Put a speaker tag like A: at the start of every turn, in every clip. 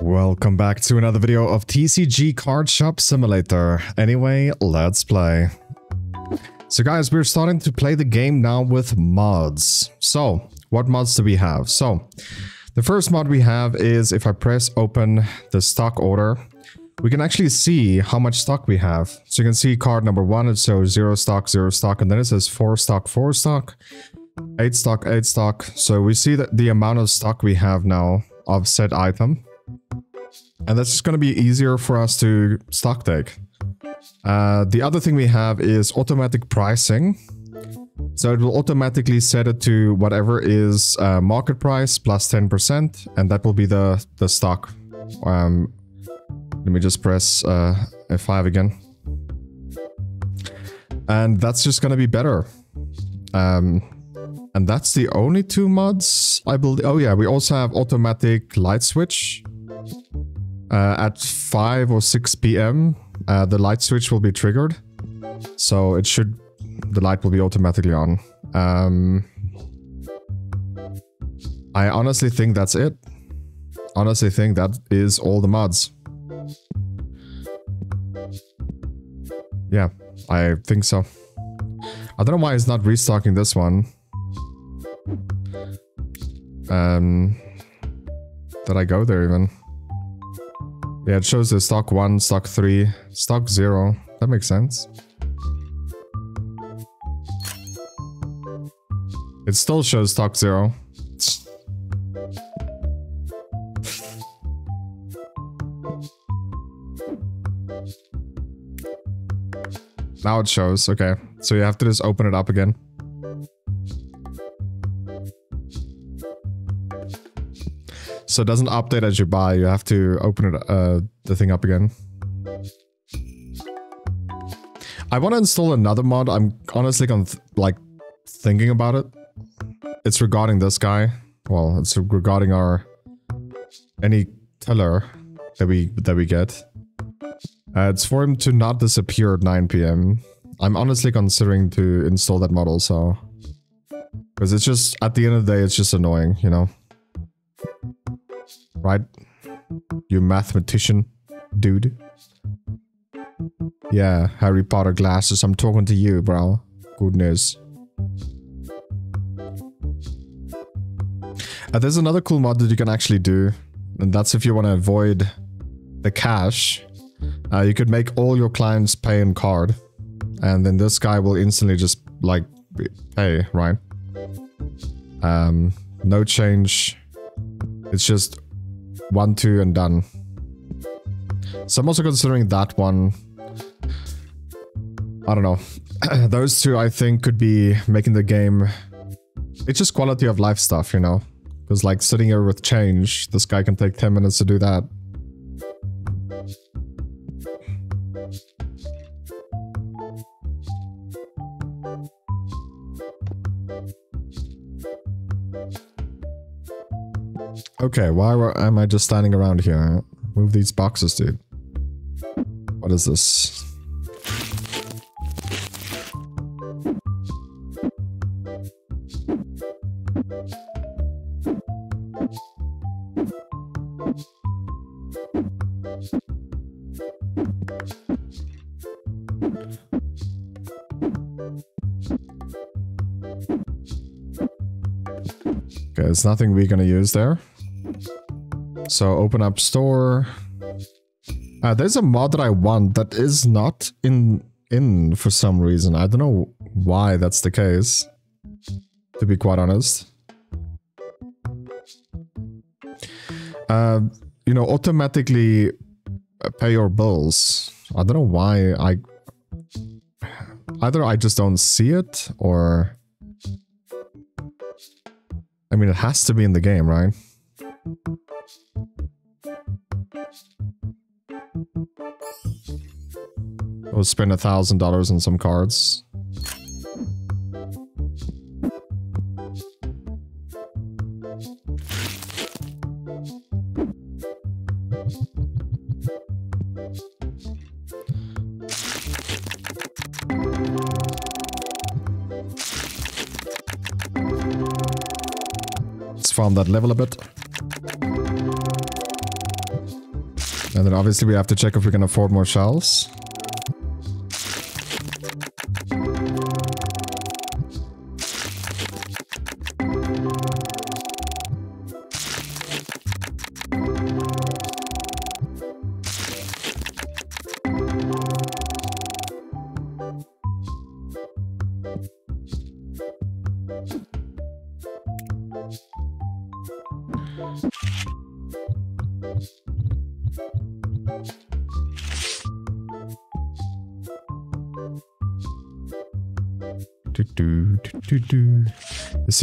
A: Welcome back to another video of TCG Card Shop Simulator. Anyway, let's play. So guys, we're starting to play the game now with mods. So, what mods do we have? So, the first mod we have is if I press open the stock order, we can actually see how much stock we have. So you can see card number one, it shows zero stock, zero stock, and then it says four stock, four stock, eight stock, eight stock. So we see that the amount of stock we have now of said item. And that's just going to be easier for us to stock take. Uh, the other thing we have is automatic pricing. So it will automatically set it to whatever is uh, market price plus 10%, and that will be the, the stock. Um, let me just press uh, F5 again. And that's just gonna be better. Um, and that's the only two mods, I believe. Oh yeah, we also have automatic light switch. Uh, at 5 or 6 p.m., uh, the light switch will be triggered. So it should... The light will be automatically on. Um, I honestly think that's it. Honestly think that is all the mods. Yeah, I think so. I don't know why it's not restocking this one. Um, did I go there even? Yeah, it shows the stock 1, stock 3, stock 0. That makes sense. It still shows stock 0. Now it shows, okay. So you have to just open it up again. So it doesn't update as you buy, you have to open it, uh, the thing up again. I want to install another mod, I'm honestly on th like thinking about it. It's regarding this guy. Well, it's regarding our any teller that we that we get. Uh, it's for him to not disappear at 9 p.m. I'm honestly considering to install that model, so... Because it's just, at the end of the day, it's just annoying, you know? Right? You mathematician, dude. Yeah, Harry Potter glasses, I'm talking to you, bro. Goodness. Uh, there's another cool mod that you can actually do, and that's if you want to avoid the cash uh, you could make all your clients pay in card, and then this guy will instantly just like pay, right? Um, no change. It's just one, two, and done. So I'm also considering that one. I don't know. Those two, I think, could be making the game... It's just quality of life stuff, you know? Because, like, sitting here with change, this guy can take 10 minutes to do that. Okay, why am I just standing around here? Move these boxes, dude. What is this? Okay, there's nothing we're gonna use there. So open up store. Uh, there's a mod that I want that is not in in for some reason. I don't know why that's the case. To be quite honest. Uh, you know, automatically pay your bills. I don't know why I... Either I just don't see it, or... I mean, it has to be in the game, right? We'll spend a thousand dollars on some cards. Let's farm that level a bit. And then obviously we have to check if we can afford more shells.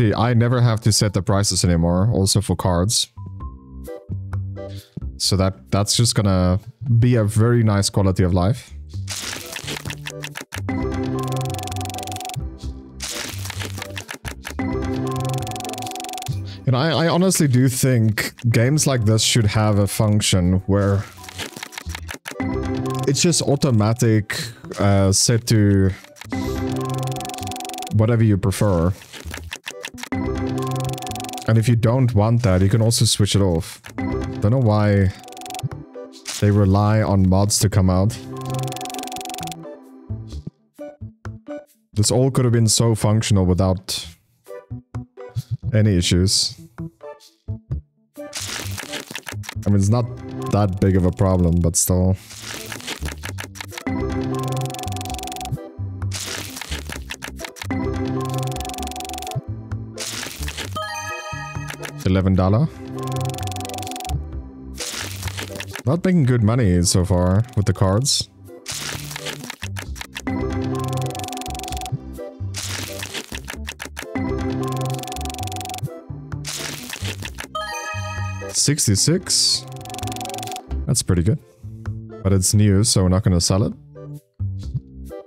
A: See, I never have to set the prices anymore, also for cards. So that that's just gonna be a very nice quality of life. And I, I honestly do think games like this should have a function where it's just automatic uh, set to whatever you prefer. And if you don't want that, you can also switch it off. Don't know why they rely on mods to come out. This all could have been so functional without any issues. I mean, it's not that big of a problem, but still. Eleven dollar. Not making good money so far with the cards. Sixty-six. That's pretty good. But it's new, so we're not gonna sell it.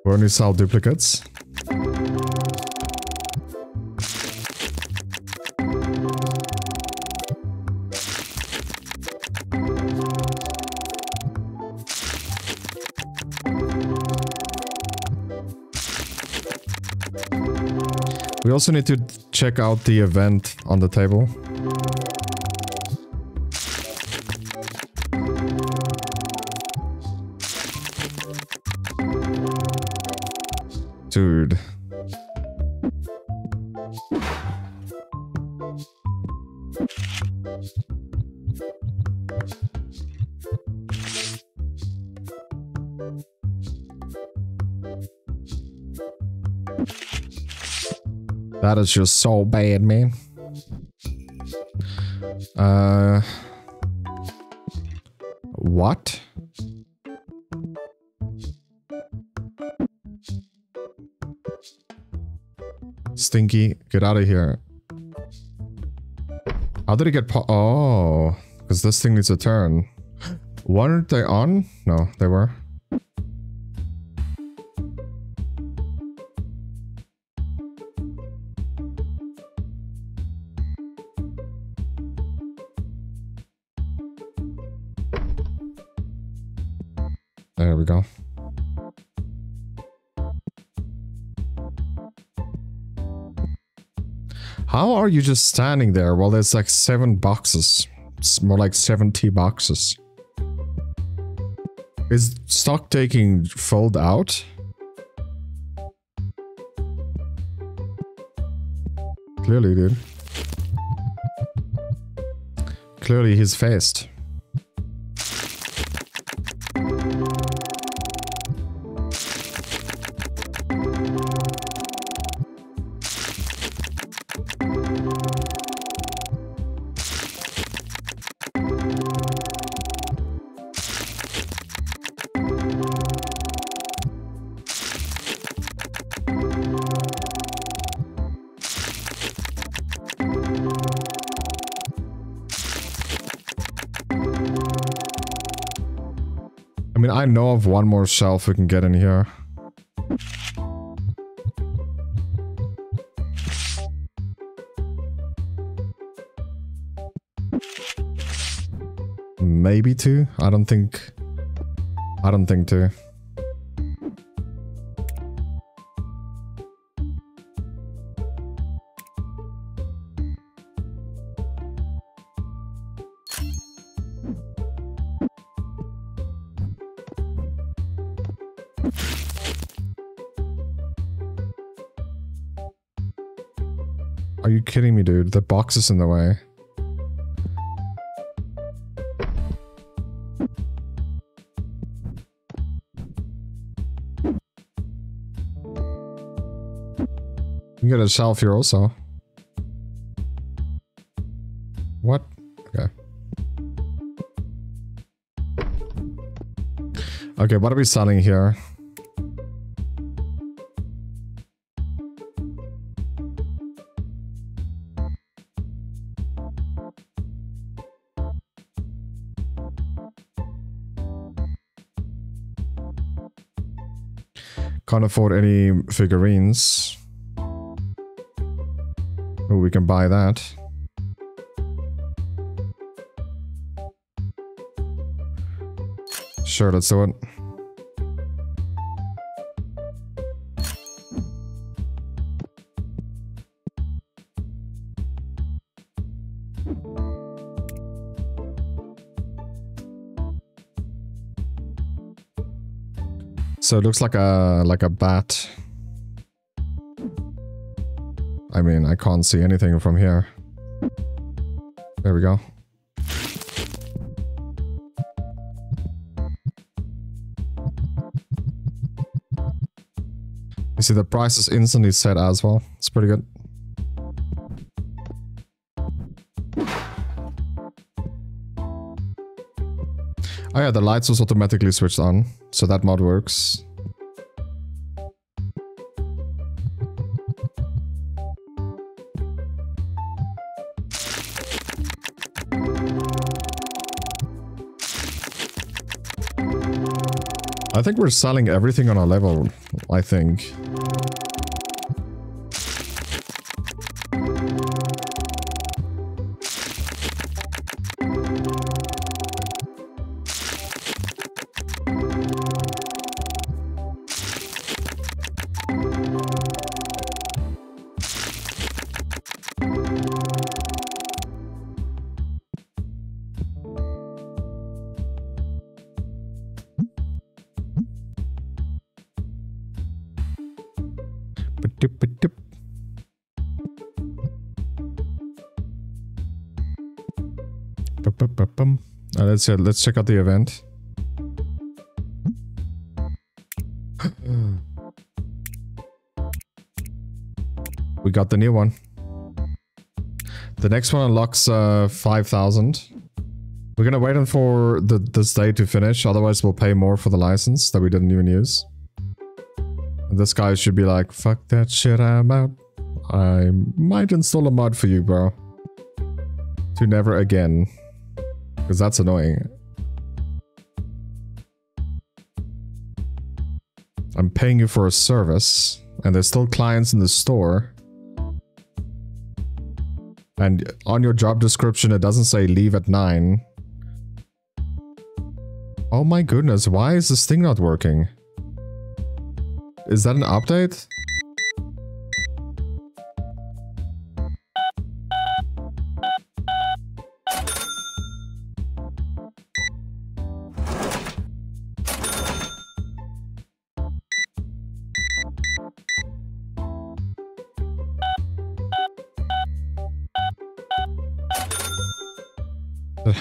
A: We only sell duplicates. Also need to check out the event on the table. That is just so bad, man. Uh... What? Stinky, get out of here. How did it get Oh, because this thing needs a turn. Weren't they on? No, they were. Are you just standing there Well, there's like seven boxes? It's more like 70 boxes. Is stock taking fold out? Clearly, dude. Clearly he's faced. Mean, I know of one more shelf we can get in here. Maybe two? I don't think... I don't think two. In the way. You get a shelf here also. What? Okay. Okay, what are we selling here? Can't afford any figurines. Oh, we can buy that. Sure, let's do it. So it looks like a like a bat. I mean, I can't see anything from here. There we go. You see the price is instantly set as well. It's pretty good. Oh yeah, the lights was automatically switched on, so that mod works. I think we're selling everything on our level, I think. Let's uh, let's check out the event. we got the new one. The next one unlocks uh, 5,000. We're gonna wait on for the, this day to finish, otherwise we'll pay more for the license that we didn't even use. And this guy should be like, fuck that shit, I'm out. I might install a mod for you, bro. To never again. Because that's annoying. I'm paying you for a service, and there's still clients in the store. And on your job description, it doesn't say leave at 9. Oh my goodness, why is this thing not working? Is that an update?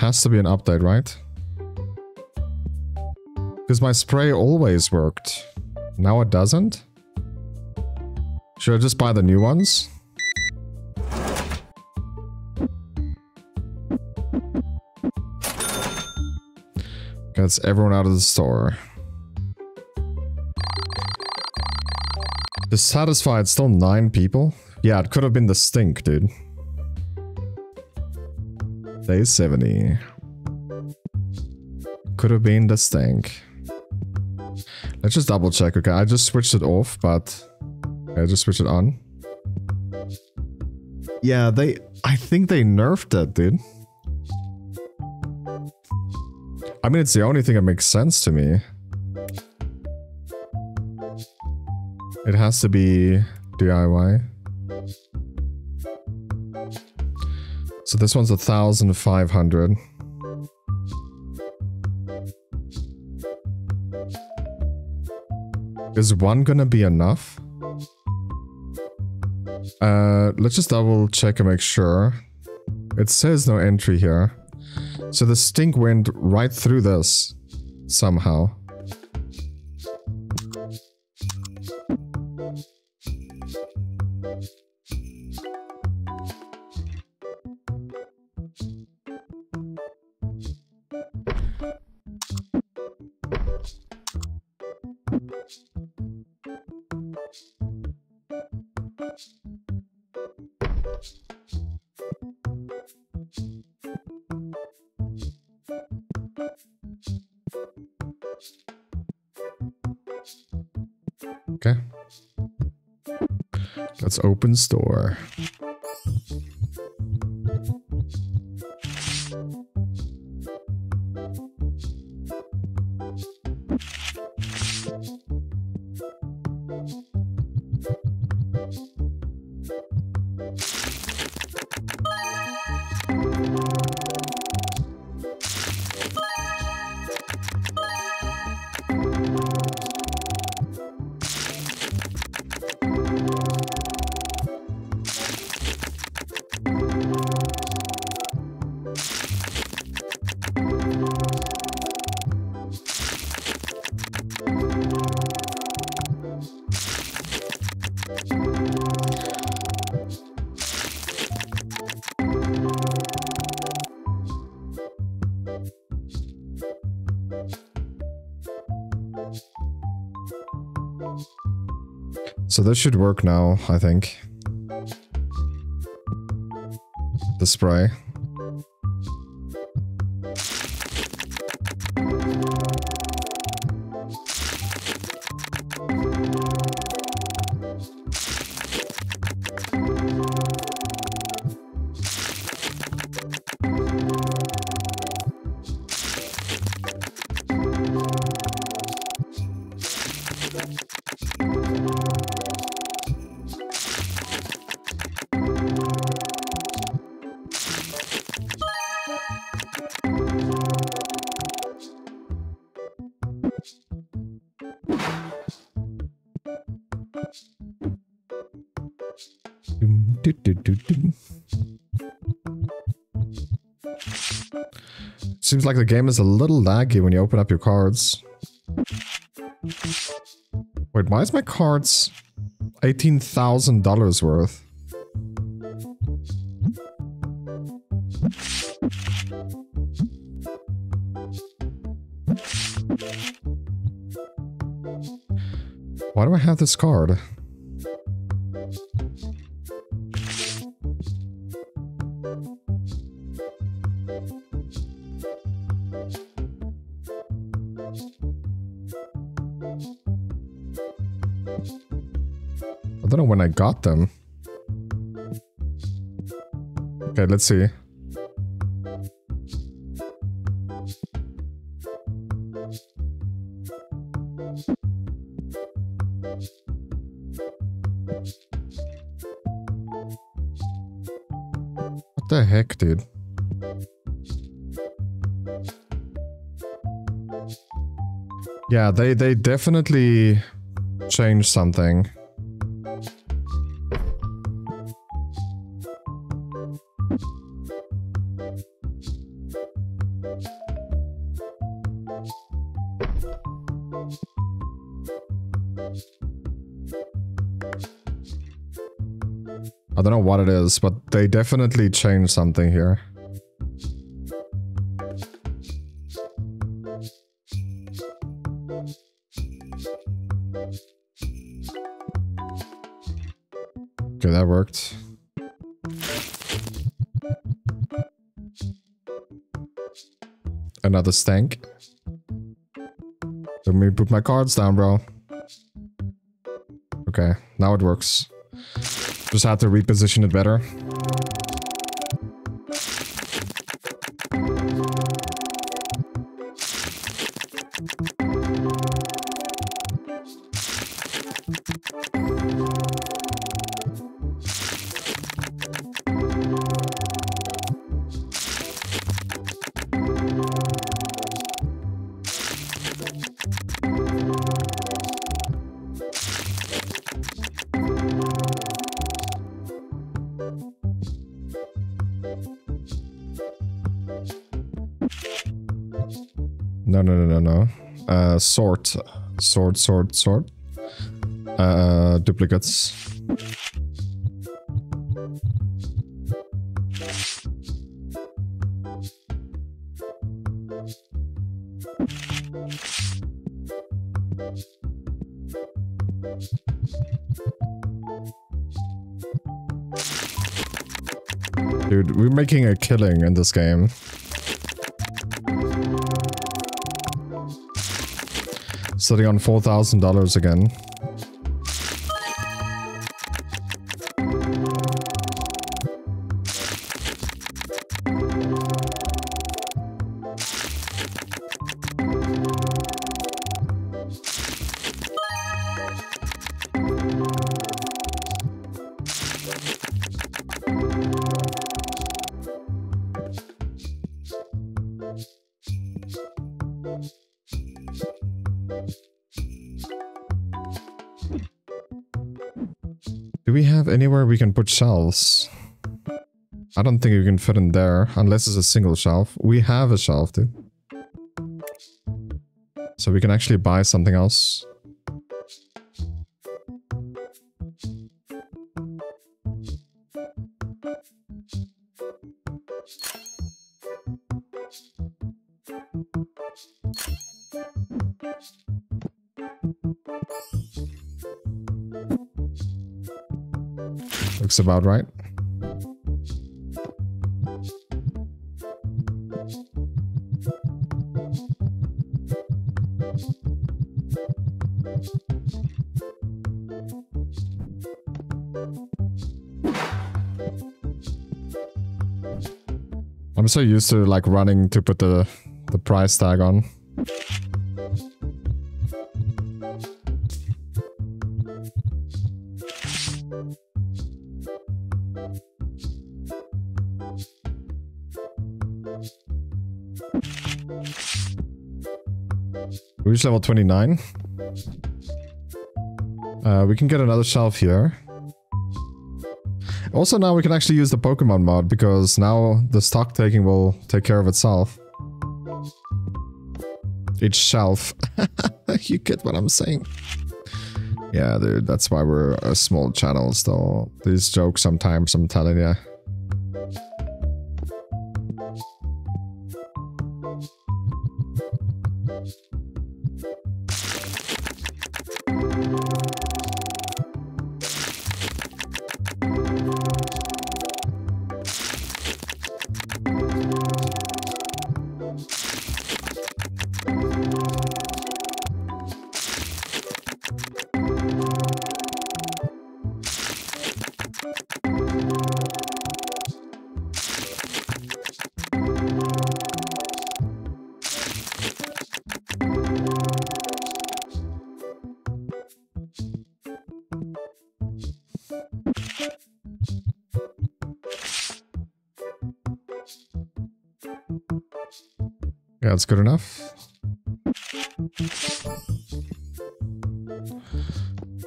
A: Has to be an update, right? Because my spray always worked. Now it doesn't? Should I just buy the new ones? Gets everyone out of the store. Dissatisfied, still nine people? Yeah, it could have been the stink, dude. Day 70. Could have been the stank. Let's just double check. Okay, I just switched it off, but I just switched it on. Yeah, they... I think they nerfed it, dude. I mean, it's the only thing that makes sense to me. It has to be DIY. So this one's a thousand five hundred. Is one gonna be enough? Uh, let's just double check and make sure. It says no entry here. So the stink went right through this somehow. Open store. This should work now, I think. The spray. Like the game is a little laggy when you open up your cards. Wait, why is my cards $18,000 worth? Why do I have this card? Them. Okay, let's see. What the heck, dude? Yeah, they they definitely changed something. I don't know what it is, but they definitely changed something here. Okay, that worked. Another stank. Let me put my cards down, bro. Okay, now it works. Just have to reposition it better. Sword, sort, sort. Uh, duplicates. Dude, we're making a killing in this game. Sitting on $4,000 again. We can put shelves? I don't think we can fit in there, unless it's a single shelf. We have a shelf, dude. So we can actually buy something else. Looks about right. I'm so used to like running to put the the price tag on. Level 29. Uh, we can get another shelf here. Also now we can actually use the Pokemon mod because now the stock taking will take care of itself. Each shelf. you get what I'm saying. Yeah, dude, that's why we're a small channel still. These jokes sometimes, I'm telling you. Yeah, that's good enough.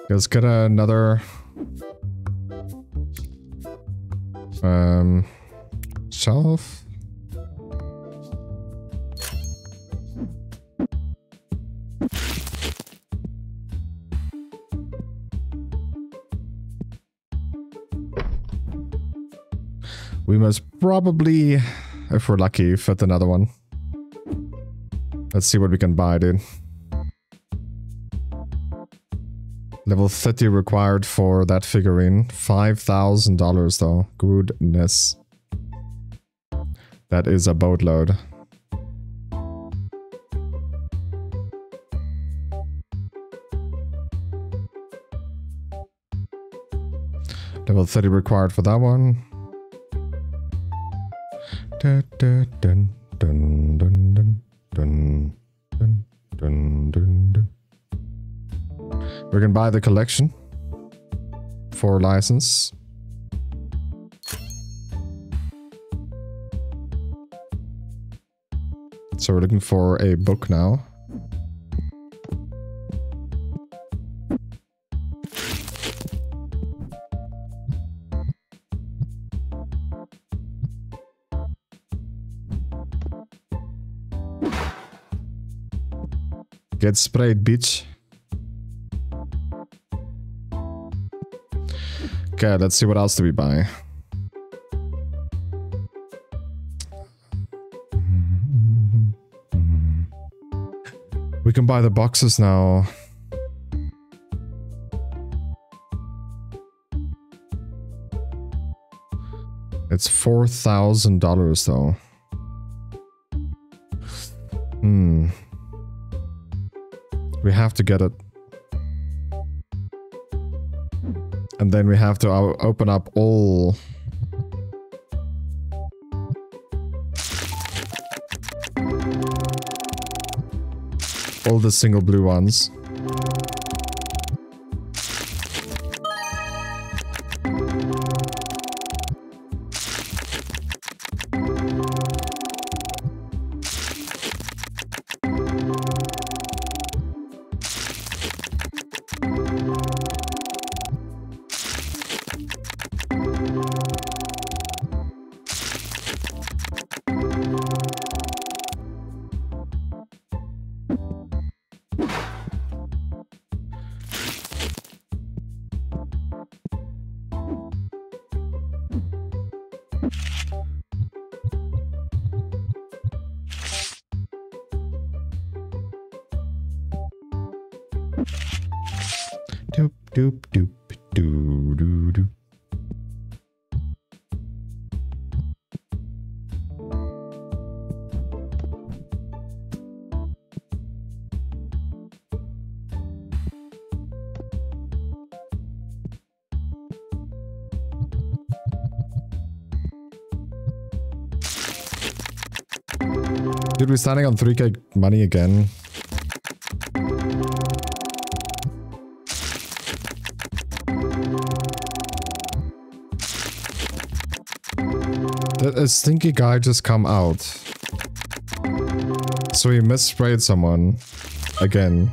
A: Let's get another um shelf. Probably, if we're lucky, fit another one. Let's see what we can buy, dude. Level 30 required for that figurine. $5,000 though. Goodness. That is a boatload. Level 30 required for that one. We can buy the collection for license. So we're looking for a book now. Get sprayed, bitch. Okay, let's see what else do we buy. We can buy the boxes now. It's $4,000 though. To get it. And then we have to open up all... All the single blue ones. Standing on 3k money again. Did a stinky guy just come out? So he missprayed someone. Again.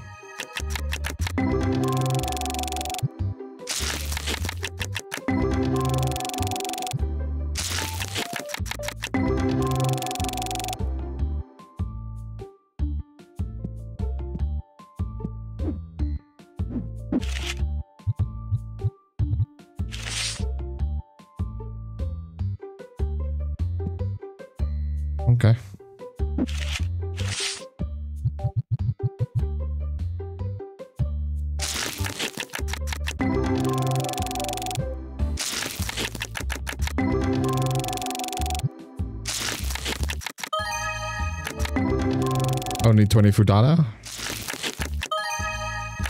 A: 20 Fudana.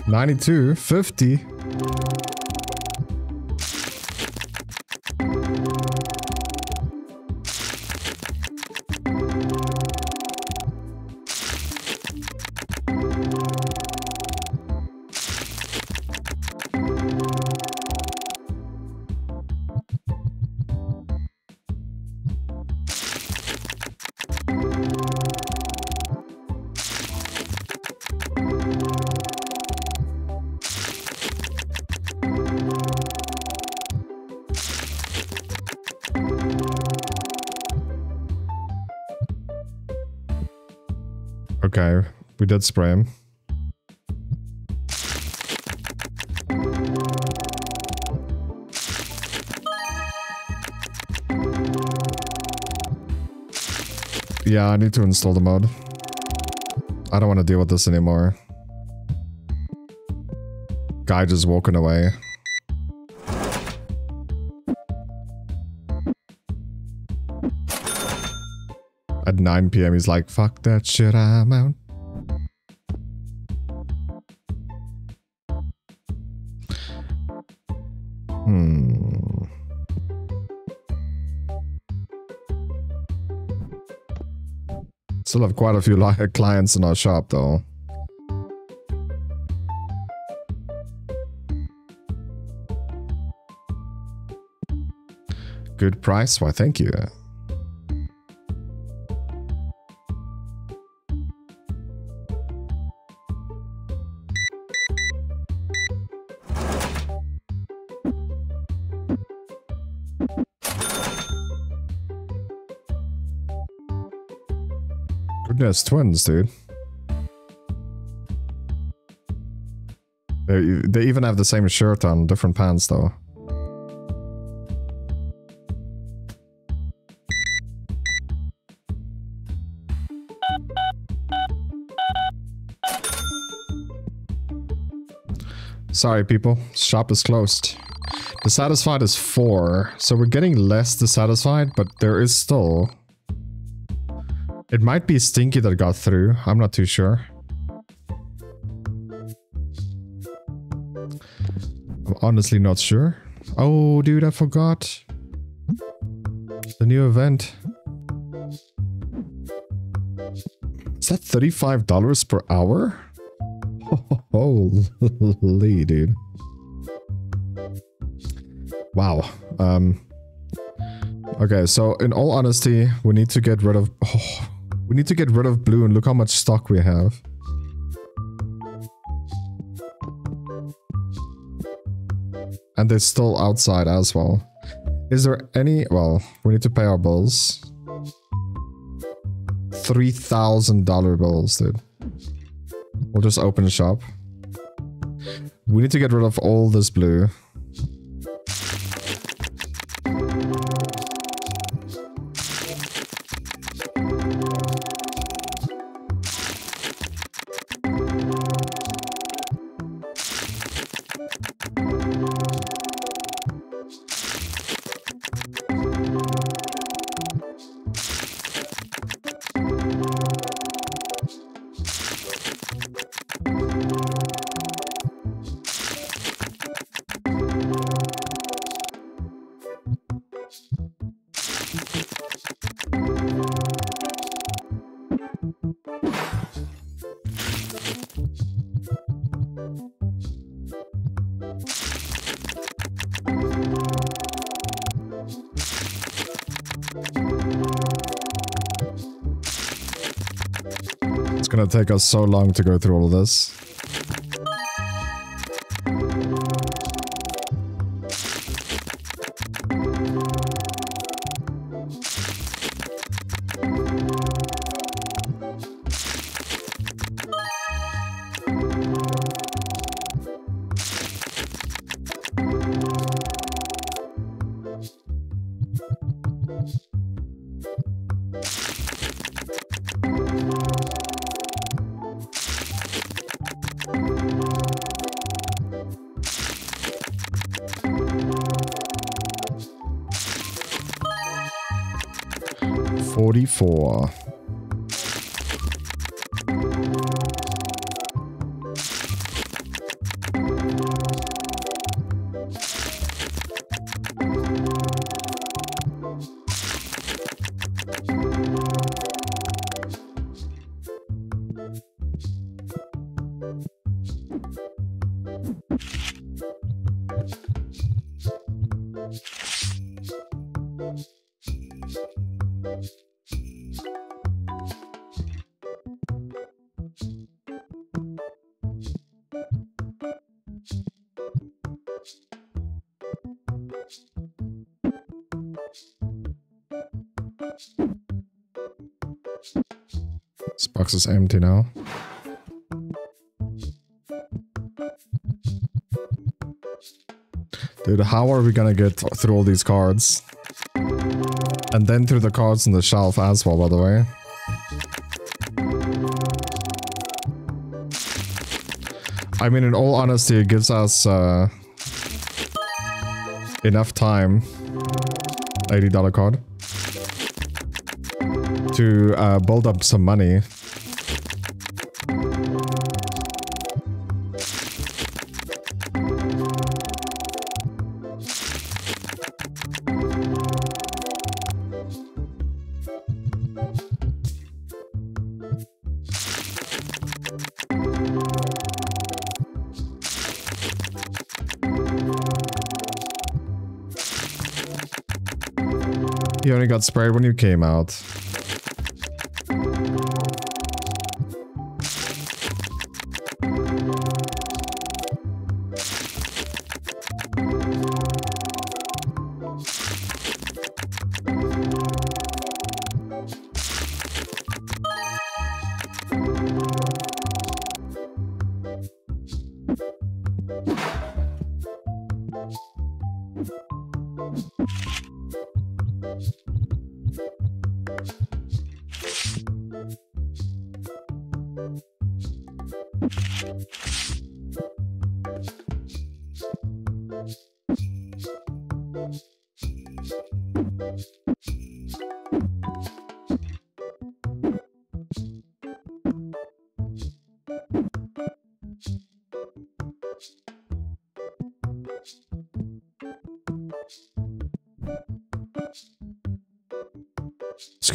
A: 92, 50. Okay, we did spray him. Yeah, I need to install the mod. I don't want to deal with this anymore. Guy just walking away. 9 p.m. he's like, fuck that shit, I'm out. Hmm. Still have quite a few clients in our shop though. Good price? Why, thank you. Twins, dude. They, they even have the same shirt on, different pants though. Sorry people, shop is closed. Dissatisfied is 4, so we're getting less dissatisfied, but there is still... It might be Stinky that got through, I'm not too sure. I'm honestly not sure. Oh, dude, I forgot. The new event. Is that $35 per hour? Holy, dude. Wow. Um. Okay, so in all honesty, we need to get rid of... Oh, we need to get rid of blue and look how much stock we have. And they're still outside as well. Is there any... Well, we need to pay our bills. $3,000 bills, dude. We'll just open a shop. We need to get rid of all this blue. Take us so long to go through all of this. 44. Is empty now. Dude, how are we gonna get through all these cards? And then through the cards on the shelf as well, by the way. I mean, in all honesty, it gives us uh, enough time. $80 card. To uh, build up some money got sprayed when you came out.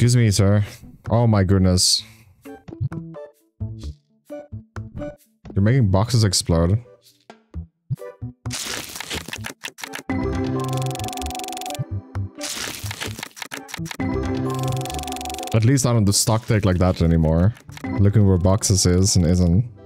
A: Excuse me, sir. Oh my goodness. You're making boxes explode. At least I don't do stock take like that anymore. Looking where boxes is and isn't.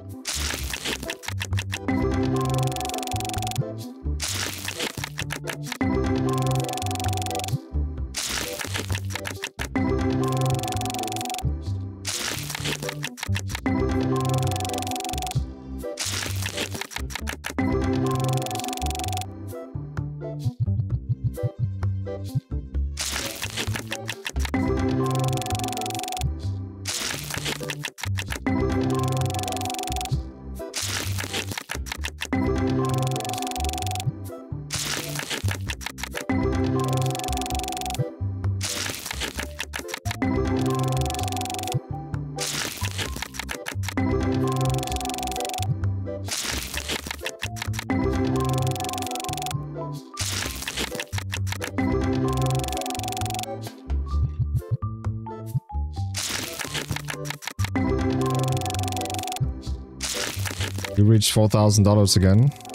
A: $4,000 again.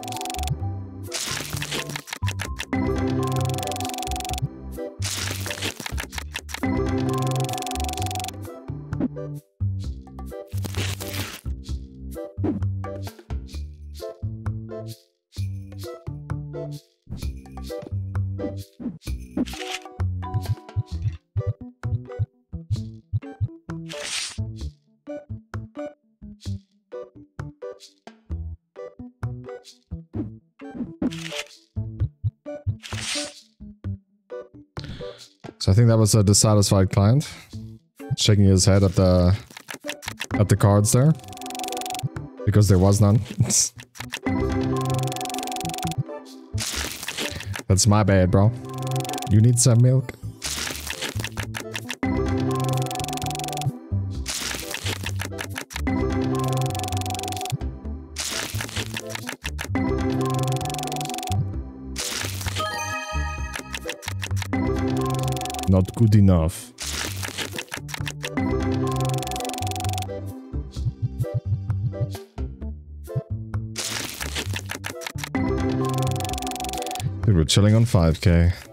A: So I think that was a dissatisfied client. Shaking his head at the at the cards there. Because there was none. That's my bad, bro. You need some milk? Good enough. Dude, we're chilling on 5k.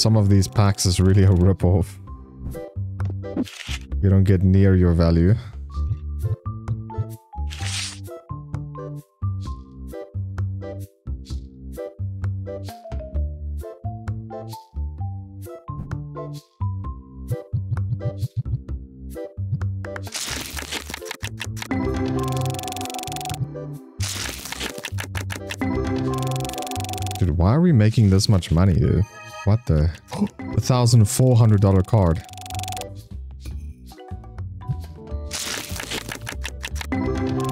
A: Some of these packs is really a ripoff. You don't get near your value. Dude, why are we making this much money, dude? What the? A thousand four hundred dollar card.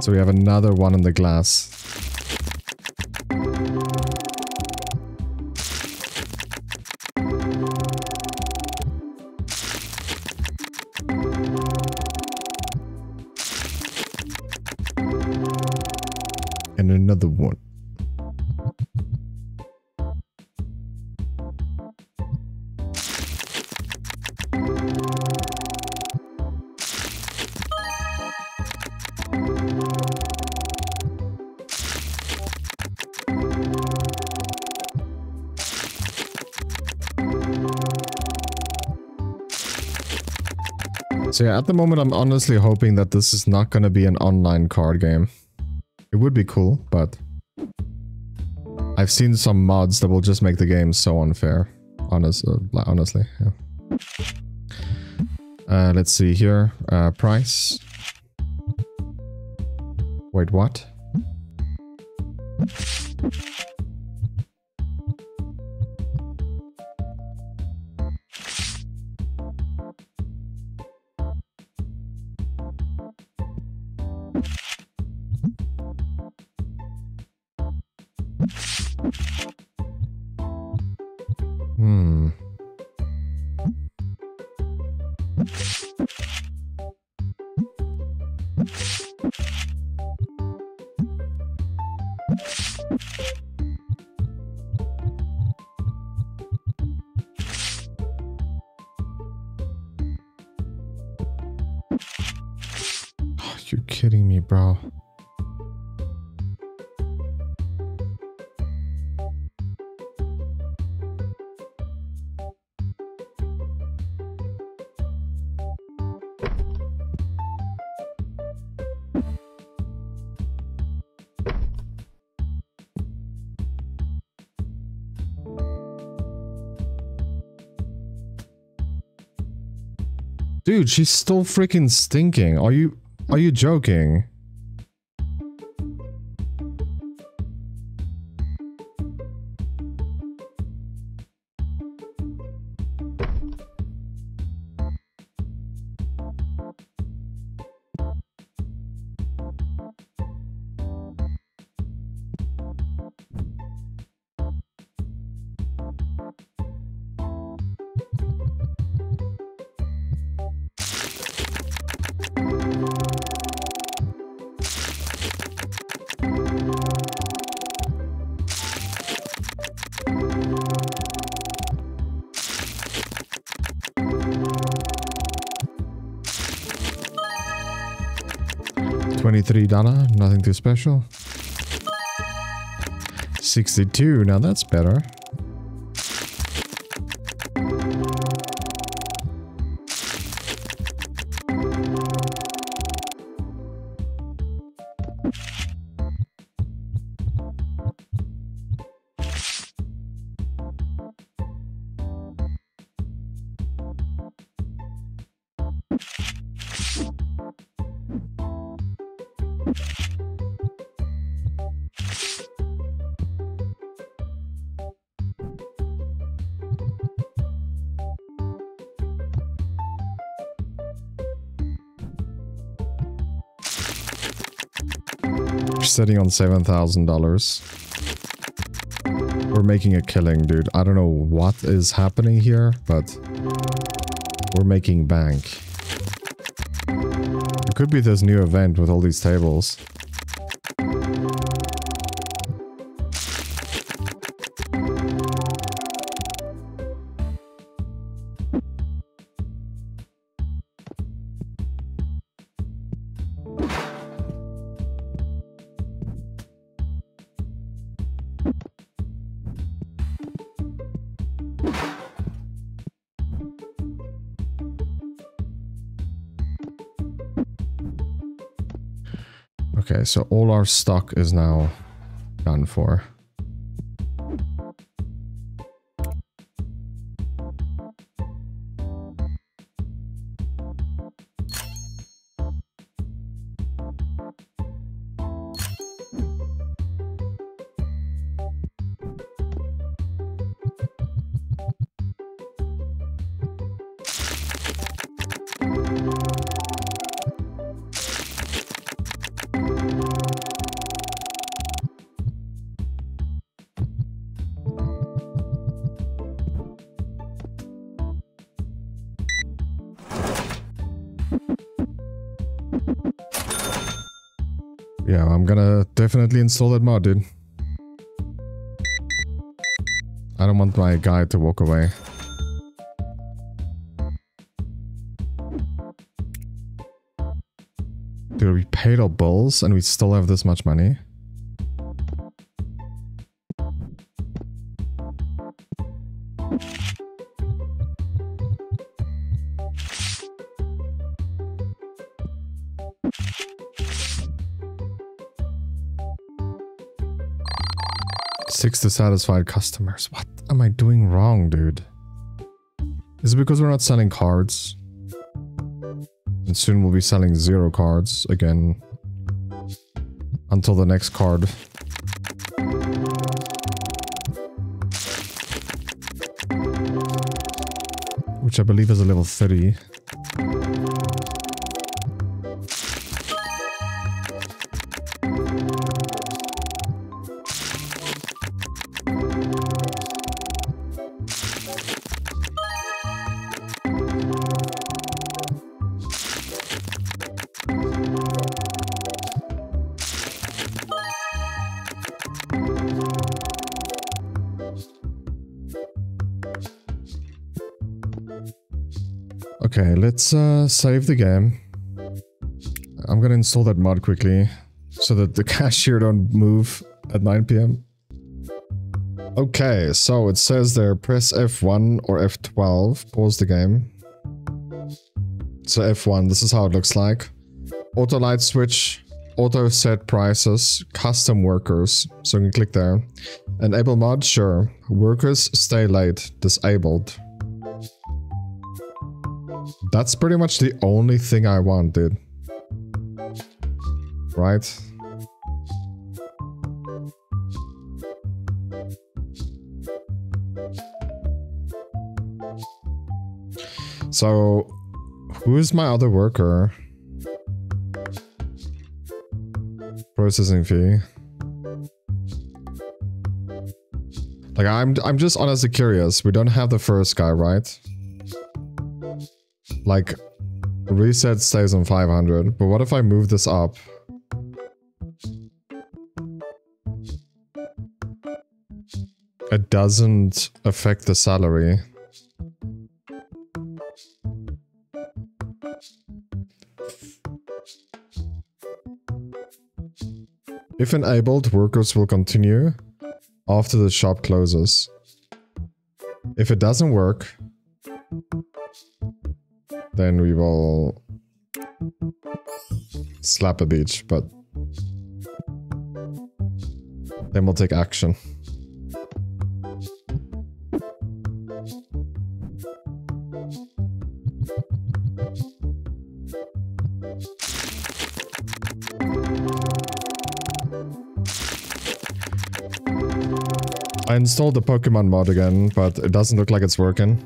A: So we have another one in the glass. So yeah, at the moment I'm honestly hoping that this is not gonna be an online card game. It would be cool, but I've seen some mods that will just make the game so unfair. Honest, uh, honestly, yeah. Uh, let's see here. Uh, price. Wait, what? Dude, she's still freaking stinking. Are you are you joking? $23, nothing too special. 62, now that's better. Sitting on $7,000. We're making a killing, dude. I don't know what is happening here, but we're making bank. It could be this new event with all these tables. Okay, so all our stock is now done for. Definitely install that mod, dude. I don't want my guy to walk away. Dude, we paid our bills and we still have this much money? Six dissatisfied customers. What am I doing wrong, dude? Is it because we're not selling cards? And soon we'll be selling zero cards again. Until the next card. Which I believe is a level 30. Okay, let's uh, save the game. I'm gonna install that mod quickly so that the cashier don't move at 9 p.m. Okay, so it says there press F1 or F12, pause the game. So F1, this is how it looks like. Auto light switch, auto set prices, custom workers. So you can click there. Enable mod, sure. Workers stay late, disabled. That's pretty much the only thing I want, dude. Right? So, who is my other worker? Processing fee. Like I'm I'm just honestly curious. We don't have the first guy, right? Like reset stays on 500, but what if I move this up? It doesn't affect the salary. If enabled, workers will continue after the shop closes. If it doesn't work, then we will slap a beach, but then we'll take action. I installed the Pokemon mod again, but it doesn't look like it's working.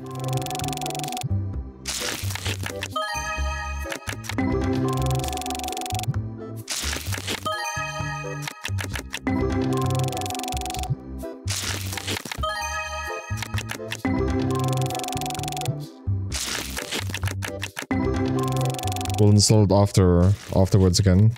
A: It after afterwards again.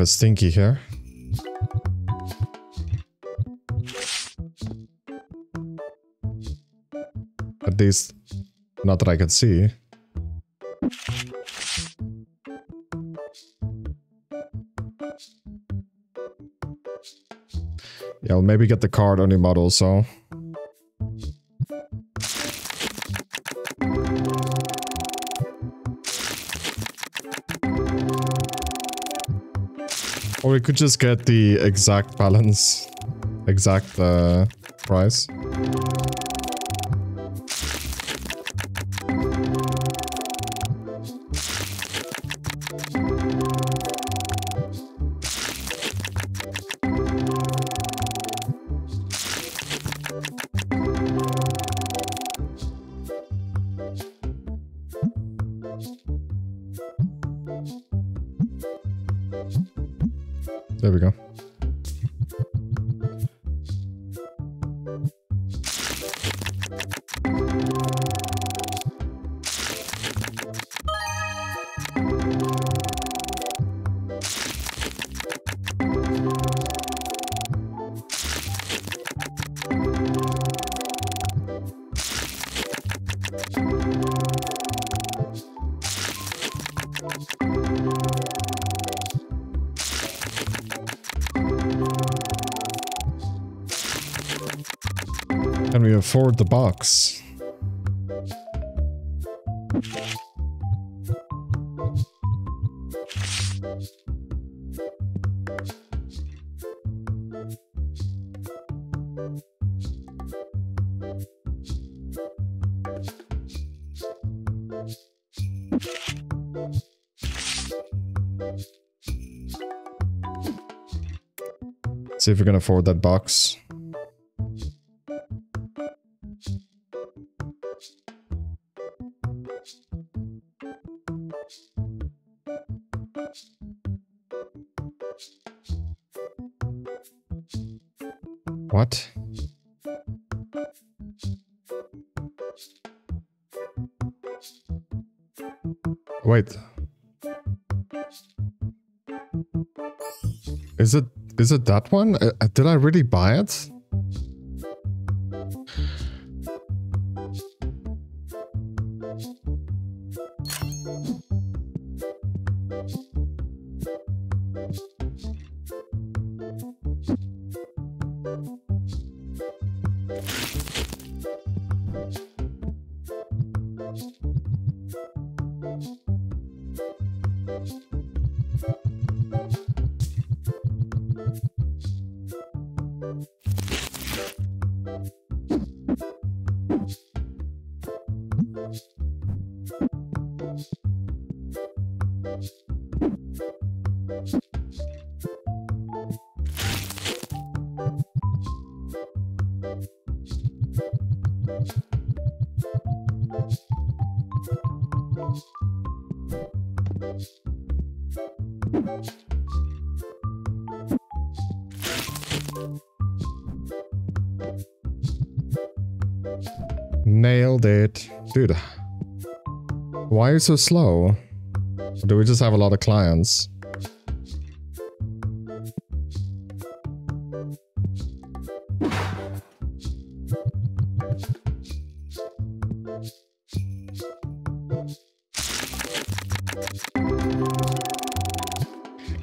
A: Have a stinky here. At least, not that I could see. Yeah, I'll maybe get the card on only model, so... Or we could just get the exact balance, exact uh, price. Afford the box? See if we can afford that box. Is it is it that one? Uh, uh, did I really buy it? Are you so slow? Do we just have a lot of clients?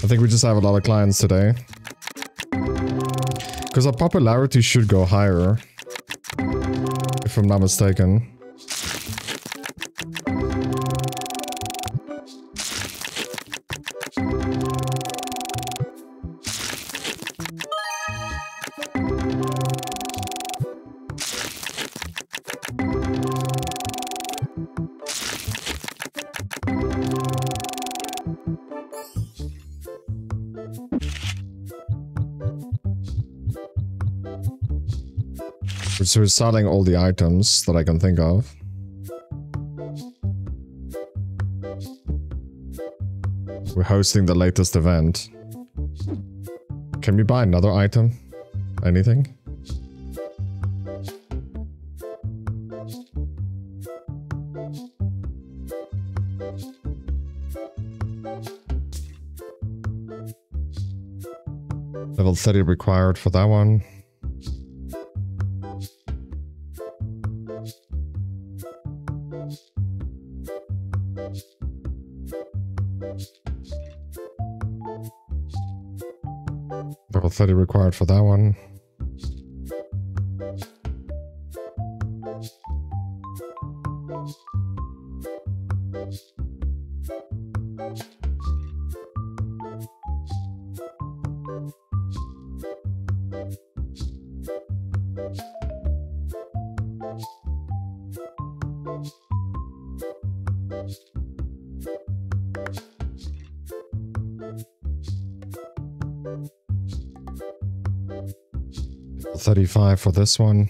A: I think we just have a lot of clients today. Because our popularity should go higher. If I'm not mistaken. So we're selling all the items that I can think of. We're hosting the latest event. Can we buy another item? Anything? Level 30 required for that one. 30 required for that one. Thirty-five for this one.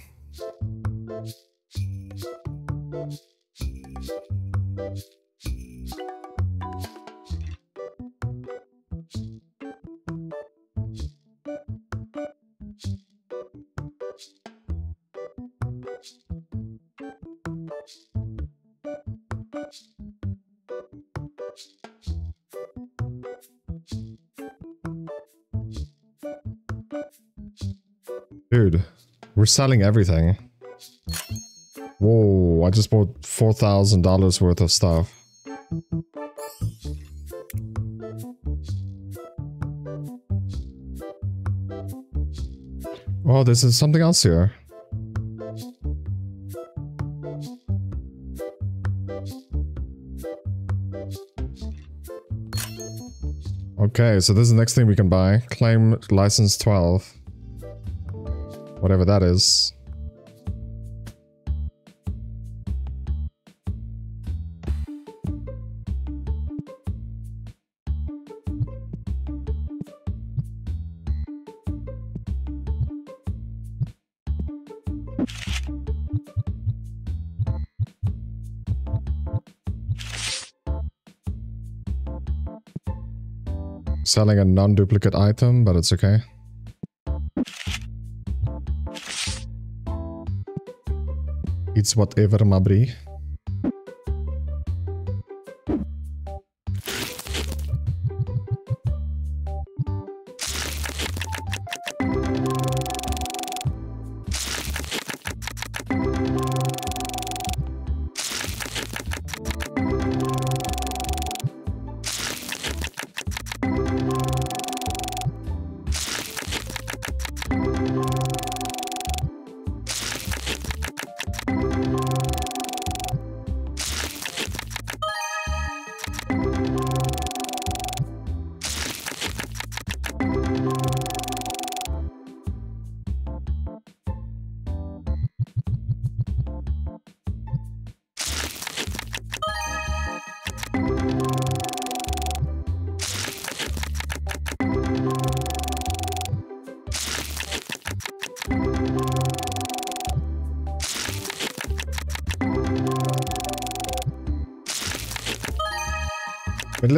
A: selling everything. Whoa, I just bought $4,000 worth of stuff. Oh, this is something else here. Okay, so this is the next thing we can buy. Claim license 12. Whatever that is. Selling a non-duplicate item, but it's okay. It's whatever, Mabri.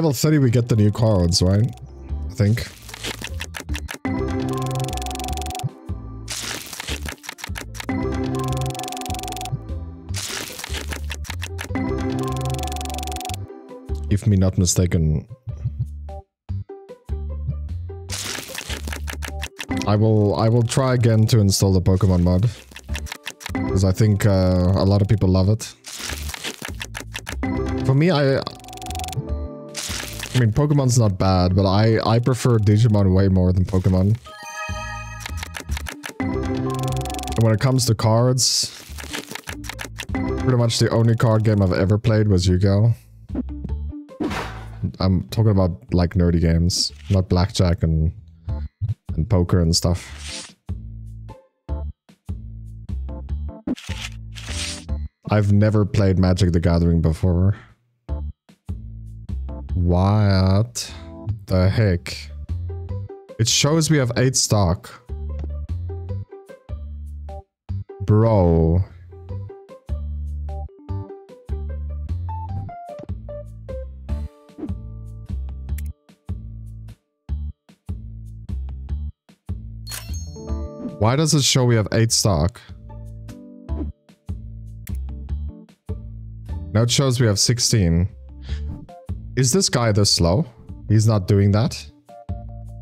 A: Level 30 we get the new cards, right? I think. If me not mistaken. I will I will try again to install the Pokemon mod. Because I think uh, a lot of people love it. For me, I I mean, Pokemon's not bad, but I, I prefer Digimon way more than Pokemon. And when it comes to cards, pretty much the only card game I've ever played was Yu-Gi-Oh! I'm talking about, like, nerdy games, not blackjack and, and poker and stuff. I've never played Magic the Gathering before. What the heck? It shows we have 8 stock. Bro. Why does it show we have 8 stock? Now it shows we have 16. Is this guy this slow? He's not doing that.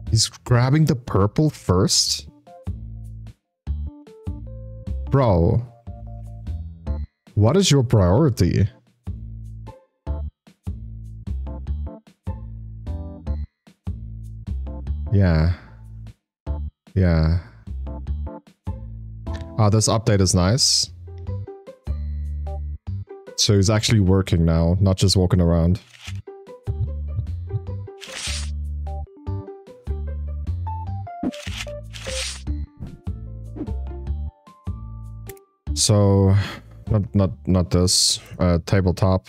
A: He's grabbing the purple first? Bro. What is your priority? Yeah. Yeah. Ah, this update is nice. So he's actually working now, not just walking around. So, not not not this uh, tabletop.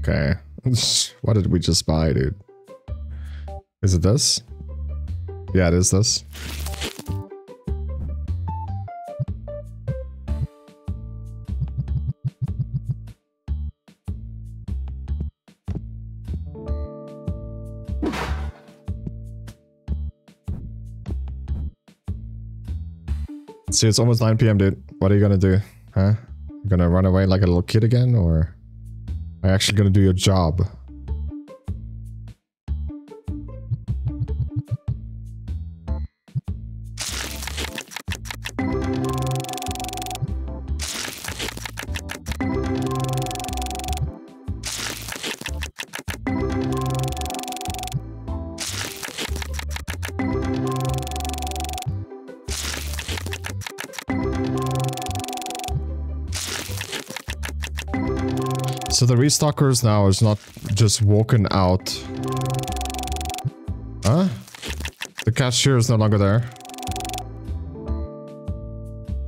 A: Okay, what did we just buy, dude? Is it this? Yeah, it is this. See, it's almost 9 p.m., dude. What are you gonna do? Huh? You gonna run away like a little kid again, or are you actually gonna do your job? So the restockers now is not just walking out. Huh? The cashier is no longer there.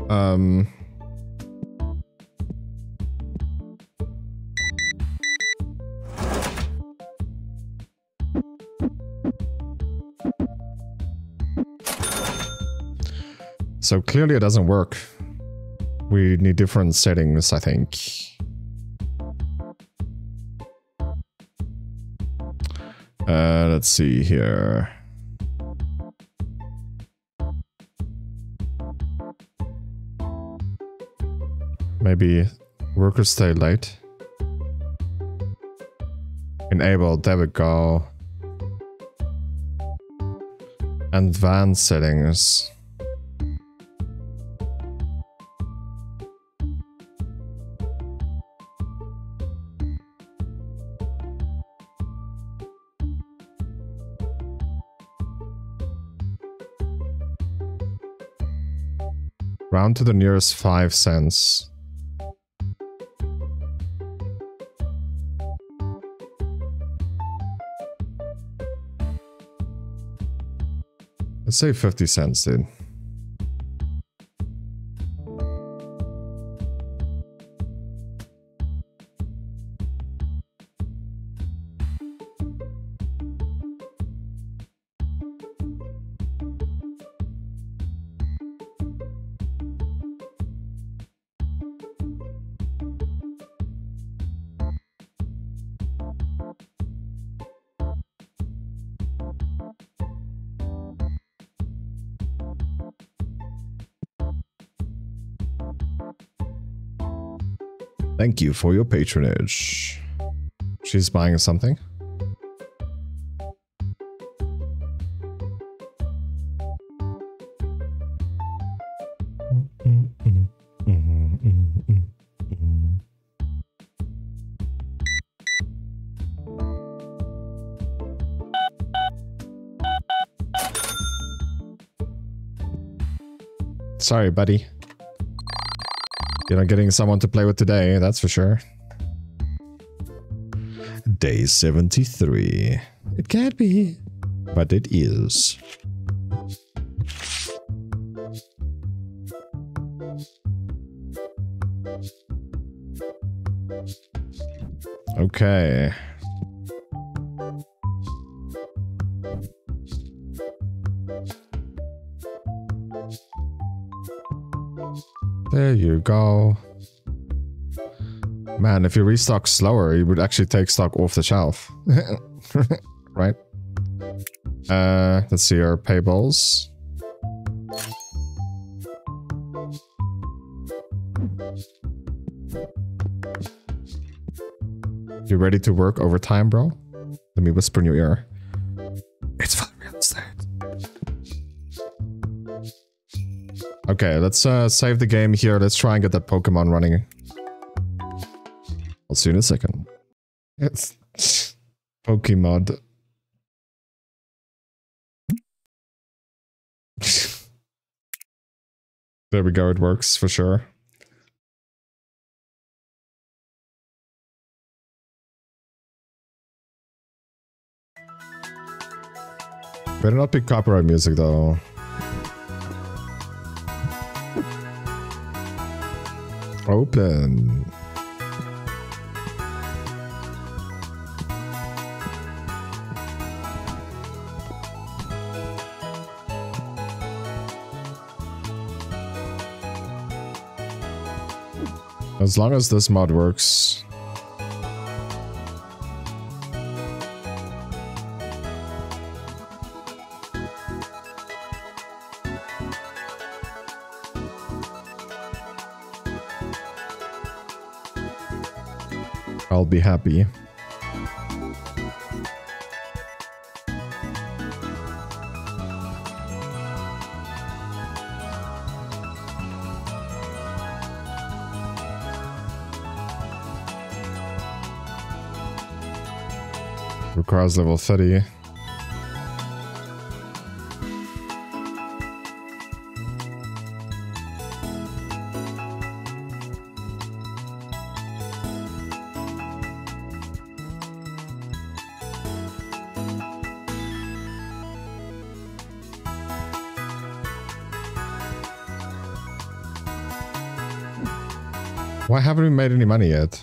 A: Um... So clearly it doesn't work. We need different settings, I think. Let's see here. Maybe workers stay late. Enable, there we go. Advanced settings. Round to the nearest 5 cents. Let's say 50 cents, dude. Thank you for your patronage. She's buying something. Sorry, buddy. You're not getting someone to play with today, that's for sure. Day 73. It can't be, but it is. Okay. Go. Man, if you restock slower, you would actually take stock off the shelf. right? Uh, let's see our payables. You ready to work overtime, bro? Let me whisper in your ear. Okay, let's uh, save the game here. Let's try and get that Pokemon running. I'll see you in a second. It's Pokemon. there we go, it works for sure. Better not be copyright music though. Open. As long as this mod works. Be happy. Requires level 30. Why haven't we made any money yet?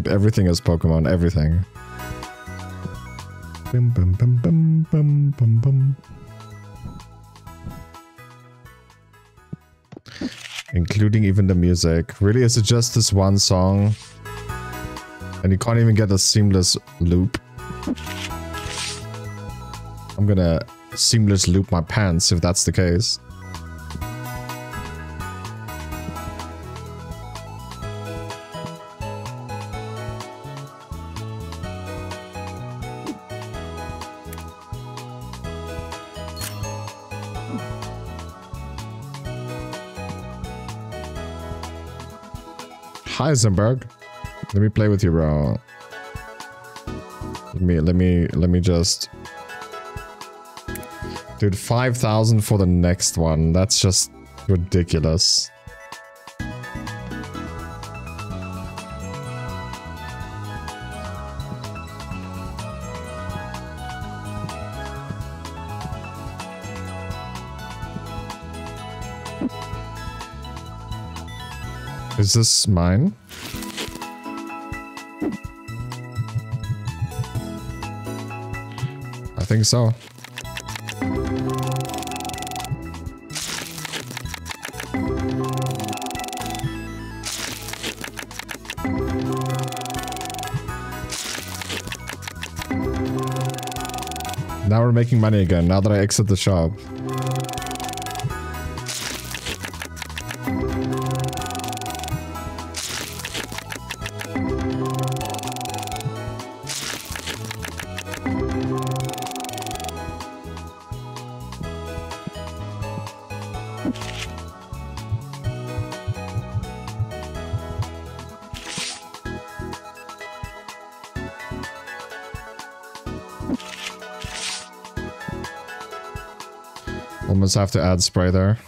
A: Dude, everything is Pokemon, everything. Bum, bum, bum, bum, bum, bum, bum. Including even the music. Really, is it just this one song? And you can't even get a seamless loop. I'm gonna seamless loop my pants if that's the case. Heisenberg. Let me play with you, bro. Let me, let me, let me just... Dude, 5,000 for the next one. That's just ridiculous. Is this mine? Think so. Now we're making money again, now that I exit the shop. Almost have to add spray there.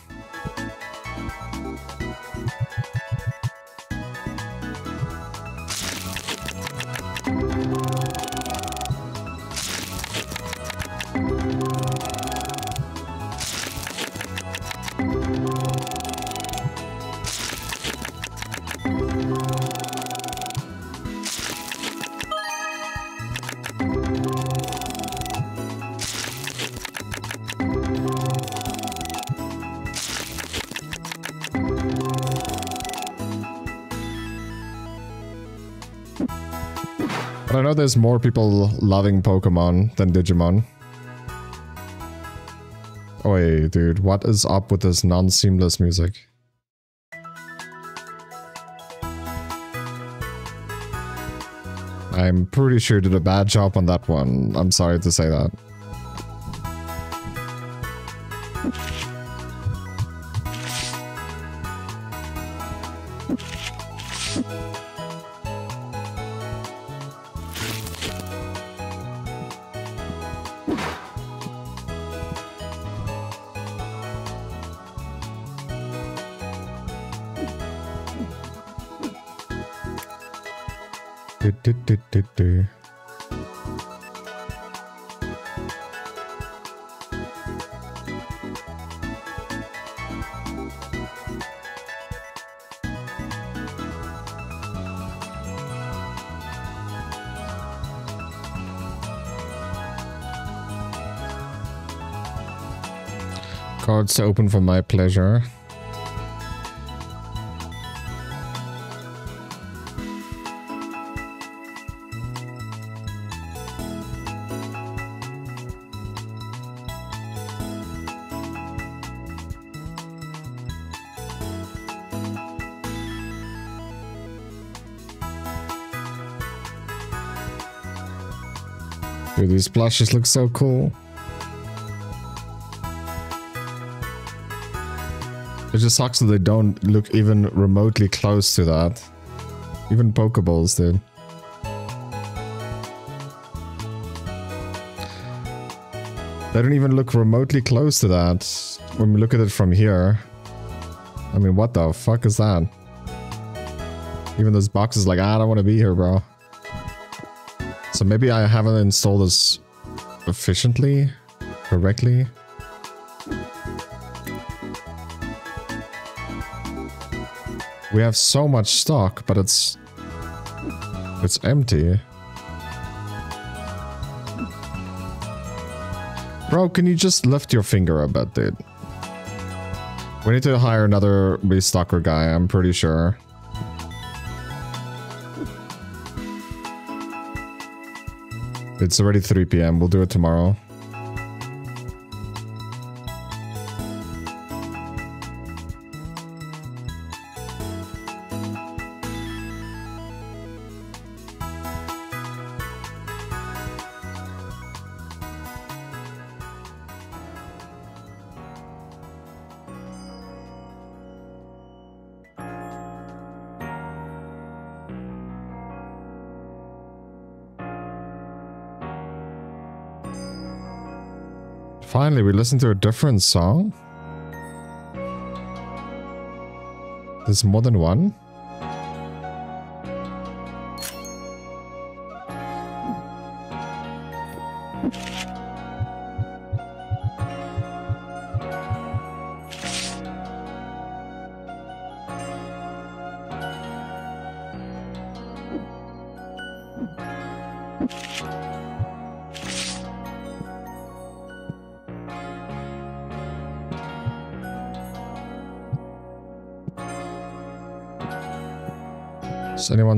A: There's more people loving Pokemon than Digimon. Wait, dude, what is up with this non-seamless music? I'm pretty sure did a bad job on that one. I'm sorry to say that. Do, do, do, do, do. Cards open for my pleasure. These plushes look so cool. It just sucks that they don't look even remotely close to that. Even Pokeballs did. They don't even look remotely close to that when we look at it from here. I mean, what the fuck is that? Even those boxes like, ah, I don't want to be here, bro. So maybe I haven't installed this efficiently, correctly. We have so much stock, but it's... It's empty. Bro, can you just lift your finger a bit, dude? We need to hire another restocker guy, I'm pretty sure. It's already 3 p.m. We'll do it tomorrow. Listened to a different song. There's more than one?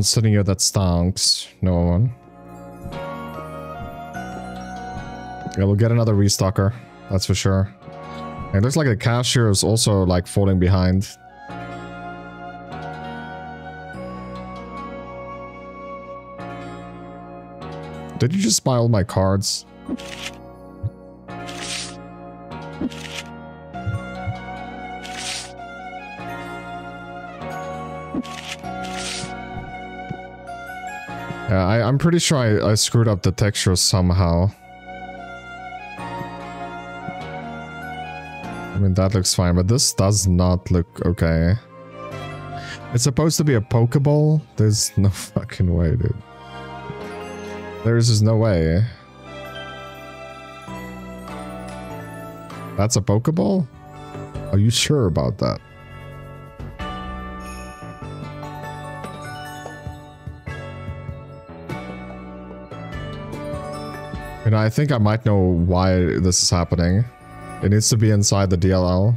A: Sitting here that stonks? No one. Yeah, we'll get another restocker. That's for sure. It looks like the cashier is also like falling behind. Did you just buy all my cards? I'm pretty sure I, I screwed up the texture somehow. I mean, that looks fine, but this does not look okay. It's supposed to be a Pokeball? There's no fucking way, dude. There's just no way. That's a Pokeball? Are you sure about that? Know, I think I might know why this is happening. It needs to be inside the DLL.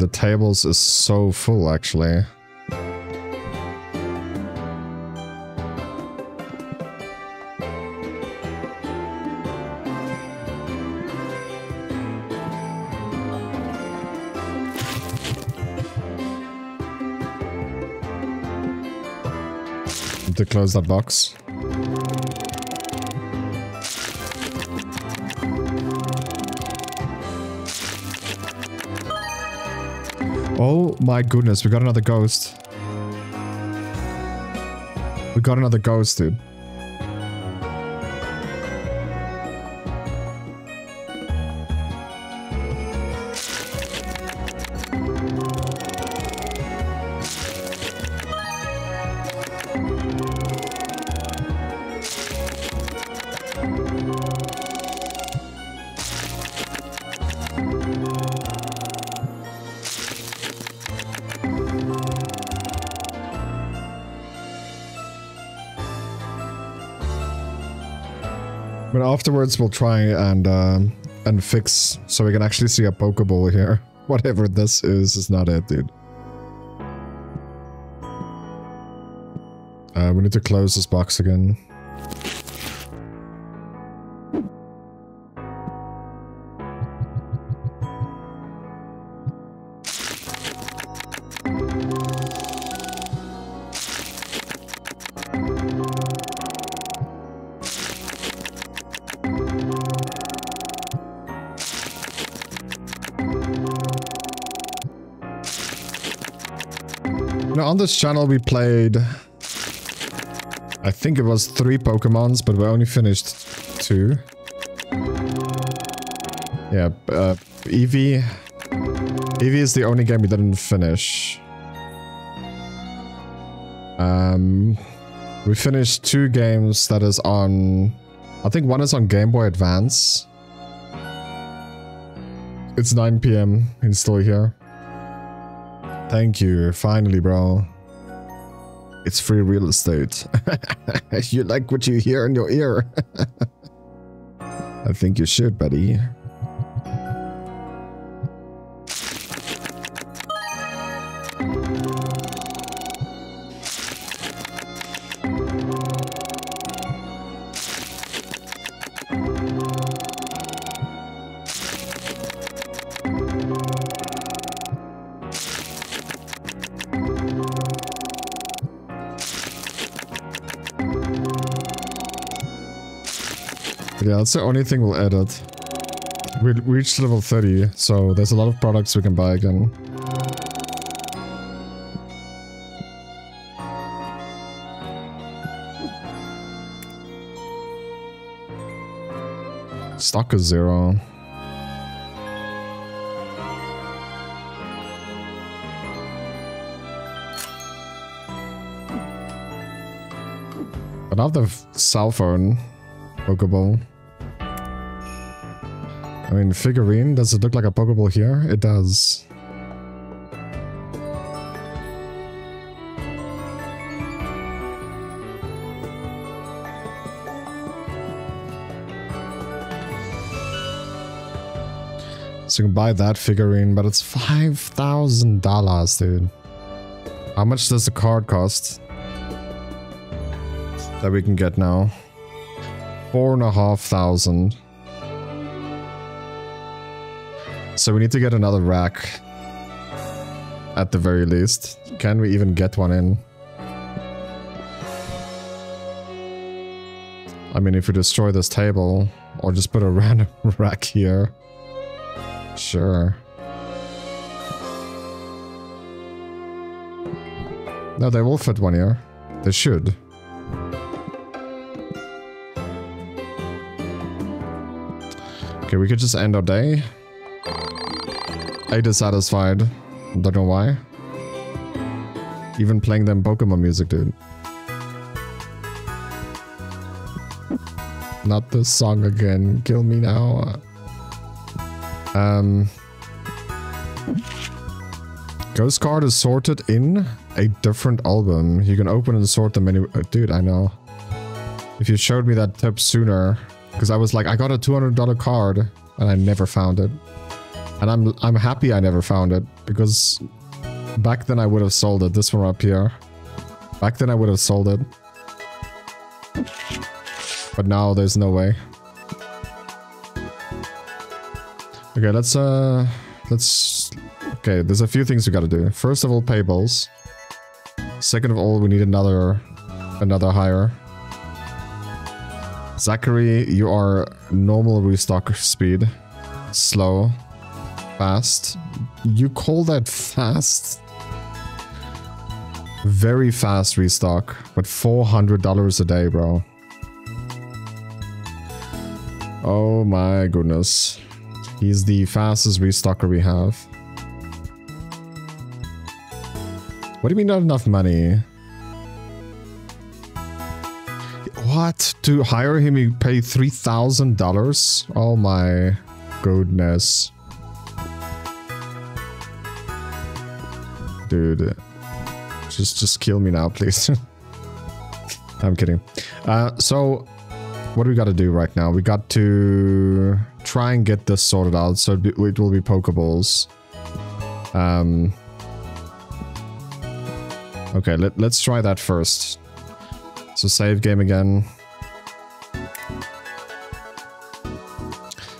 A: The tables is so full actually. To close that box. My goodness, we got another ghost. We got another ghost, dude. Afterwards, we'll try and um, and fix so we can actually see a Pokeball here. Whatever this is, is not it, dude. Uh, we need to close this box again. This channel we played... I think it was three Pokemons, but we only finished two. Yeah, uh, Eevee... Eevee is the only game we didn't finish. Um, we finished two games that is on... I think one is on Game Boy Advance. It's 9 p.m. He's still here. Thank you. Finally, bro. It's free real estate. you like what you hear in your ear. I think you should, buddy. That's the only thing we'll edit. We reached level 30, so there's a lot of products we can buy again. Stock is zero. Another cell phone Pokeball. I mean, figurine, does it look like a Pokeball here? It does. So you can buy that figurine, but it's $5,000, dude. How much does the card cost? That we can get now. Four and a half thousand. So we need to get another rack. At the very least. Can we even get one in? I mean, if we destroy this table, or just put a random rack here. Sure. No, they will fit one here. They should. Okay, we could just end our day. I dissatisfied. Don't know why. Even playing them Pokemon music, dude. Not this song again. Kill me now. Um... Ghost card is sorted in a different album. You can open and sort them any- uh, Dude, I know. If you showed me that tip sooner, because I was like, I got a $200 card and I never found it. And I'm I'm happy I never found it because back then I would have sold it. This one up here. Back then I would have sold it. But now there's no way. Okay, let's uh let's okay, there's a few things we gotta do. First of all, payables. Second of all, we need another another hire. Zachary, you are normal restock speed. Slow. Fast. You call that fast? Very fast restock, but $400 a day, bro. Oh my goodness. He's the fastest restocker we have. What do you mean not enough money? What? To hire him you pay $3,000? Oh my goodness. Dude. Just, just kill me now, please. I'm kidding. Uh, so, what do we got to do right now? We got to try and get this sorted out. So it, it will be Pokeballs. Um. Okay, let, let's try that first. So save game again.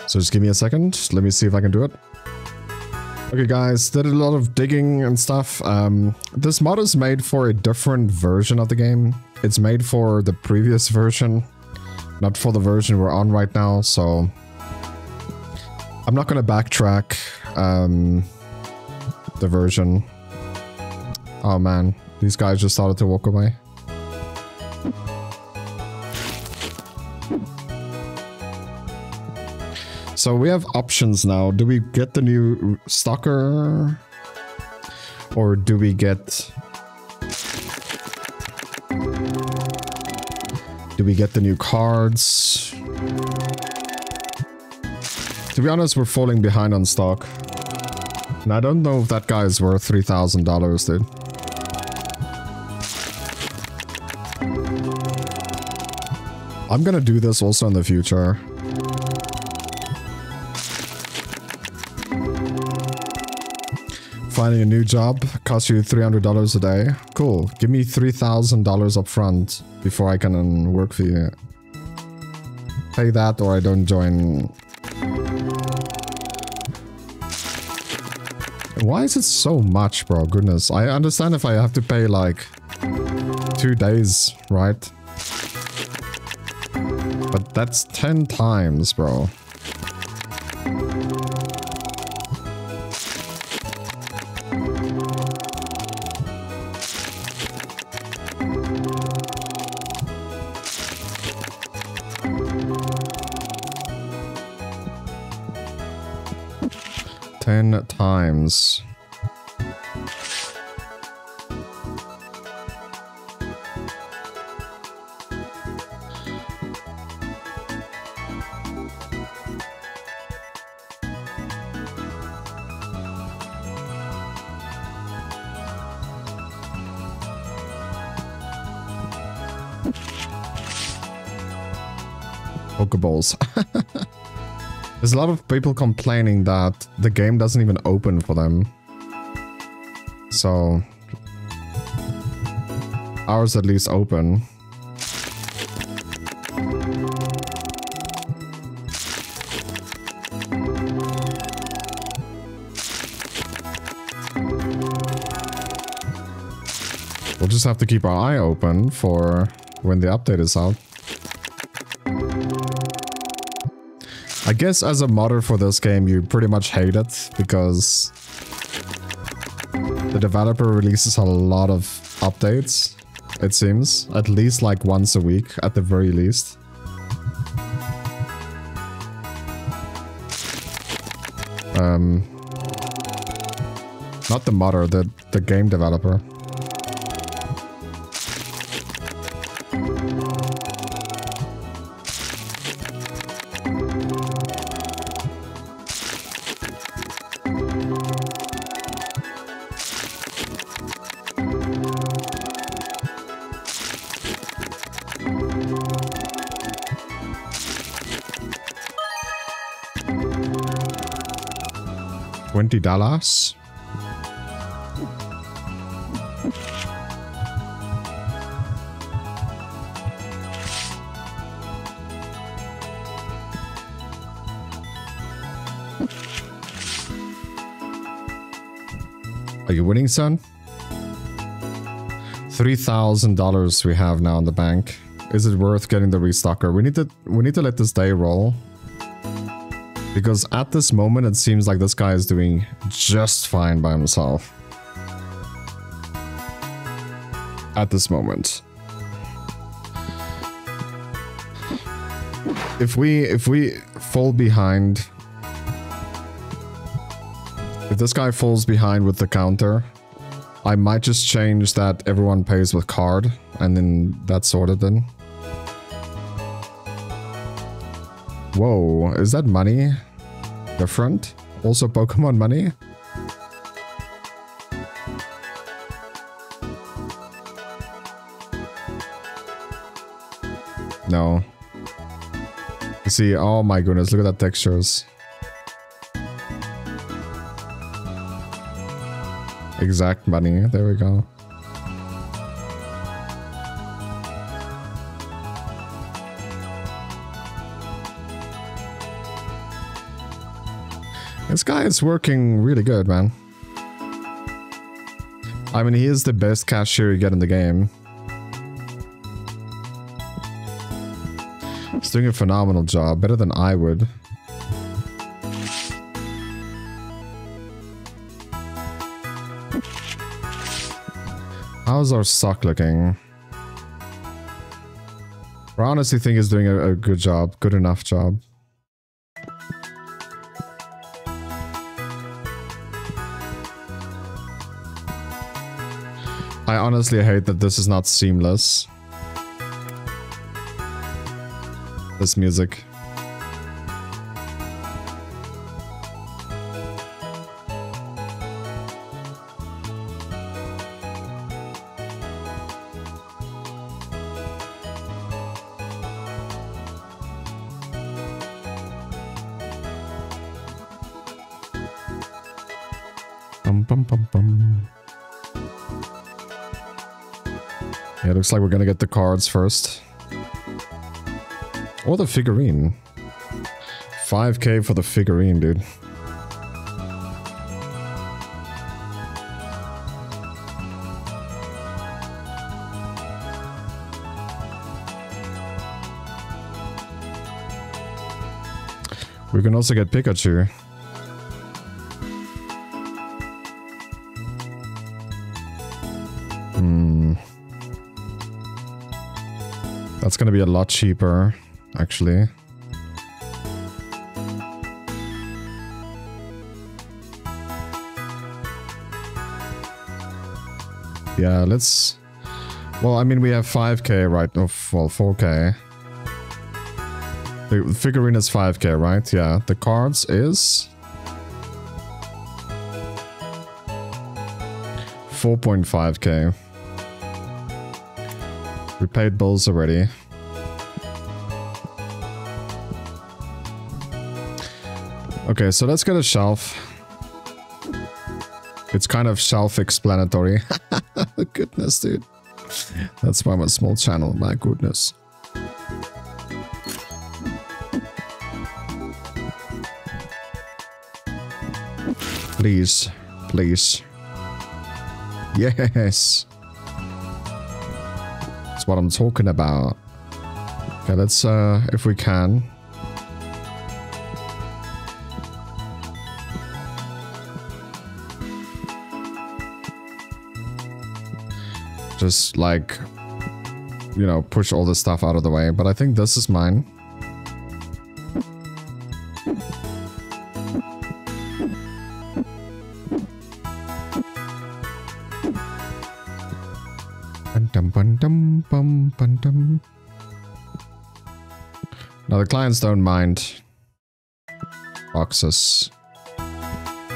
A: So just give me a second. Let me see if I can do it. Okay guys, did a lot of digging and stuff. Um, this mod is made for a different version of the game. It's made for the previous version, not for the version we're on right now, so... I'm not gonna backtrack um, the version. Oh man, these guys just started to walk away. So we have options now. Do we get the new stalker? Or do we get... Do we get the new cards? To be honest, we're falling behind on stock. And I don't know if that guy is worth $3,000, dude. I'm gonna do this also in the future. Finding a new job costs you $300 a day. Cool. Give me $3,000 up front before I can work for you. Pay that or I don't join. Why is it so much, bro? Goodness. I understand if I have to pay like two days, right? But that's 10 times, bro. Times. There's a lot of people complaining that the game doesn't even open for them. So... Ours at least open. We'll just have to keep our eye open for when the update is out. I guess as a modder for this game, you pretty much hate it because the developer releases a lot of updates, it seems. At least like once a week, at the very least. Um, not the modder, the, the game developer. $20. Are you winning, son? $3,000 we have now in the bank. Is it worth getting the restocker? We need to we need to let this day roll. Because at this moment, it seems like this guy is doing just fine by himself. At this moment. If we if we fall behind if this guy falls behind with the counter, I might just change that everyone pays with card and then that's sorted then. Whoa, is that money different? Also Pokemon money? No. See, oh my goodness, look at that textures. Exact money, there we go. This guy is working really good, man. I mean, he is the best cashier you get in the game. He's doing a phenomenal job, better than I would. How's our stock looking? I honestly think he's doing a, a good job, good enough job. I honestly hate that this is not seamless. This music. Looks like we're gonna get the cards first. Or the figurine. 5k for the figurine, dude. We can also get Pikachu. That's gonna be a lot cheaper, actually. Yeah, let's... Well, I mean, we have 5k right now. Well, 4k. The figurine is 5k, right? Yeah. The cards is... 4.5k. We paid bills already. Okay, so let's get a shelf. It's kind of self-explanatory. goodness, dude. That's why I'm a small channel, my goodness. Please, please. Yes. That's what I'm talking about. Okay, let's, uh, if we can. Just like, you know, push all this stuff out of the way. But I think this is mine. Now the clients don't mind boxes.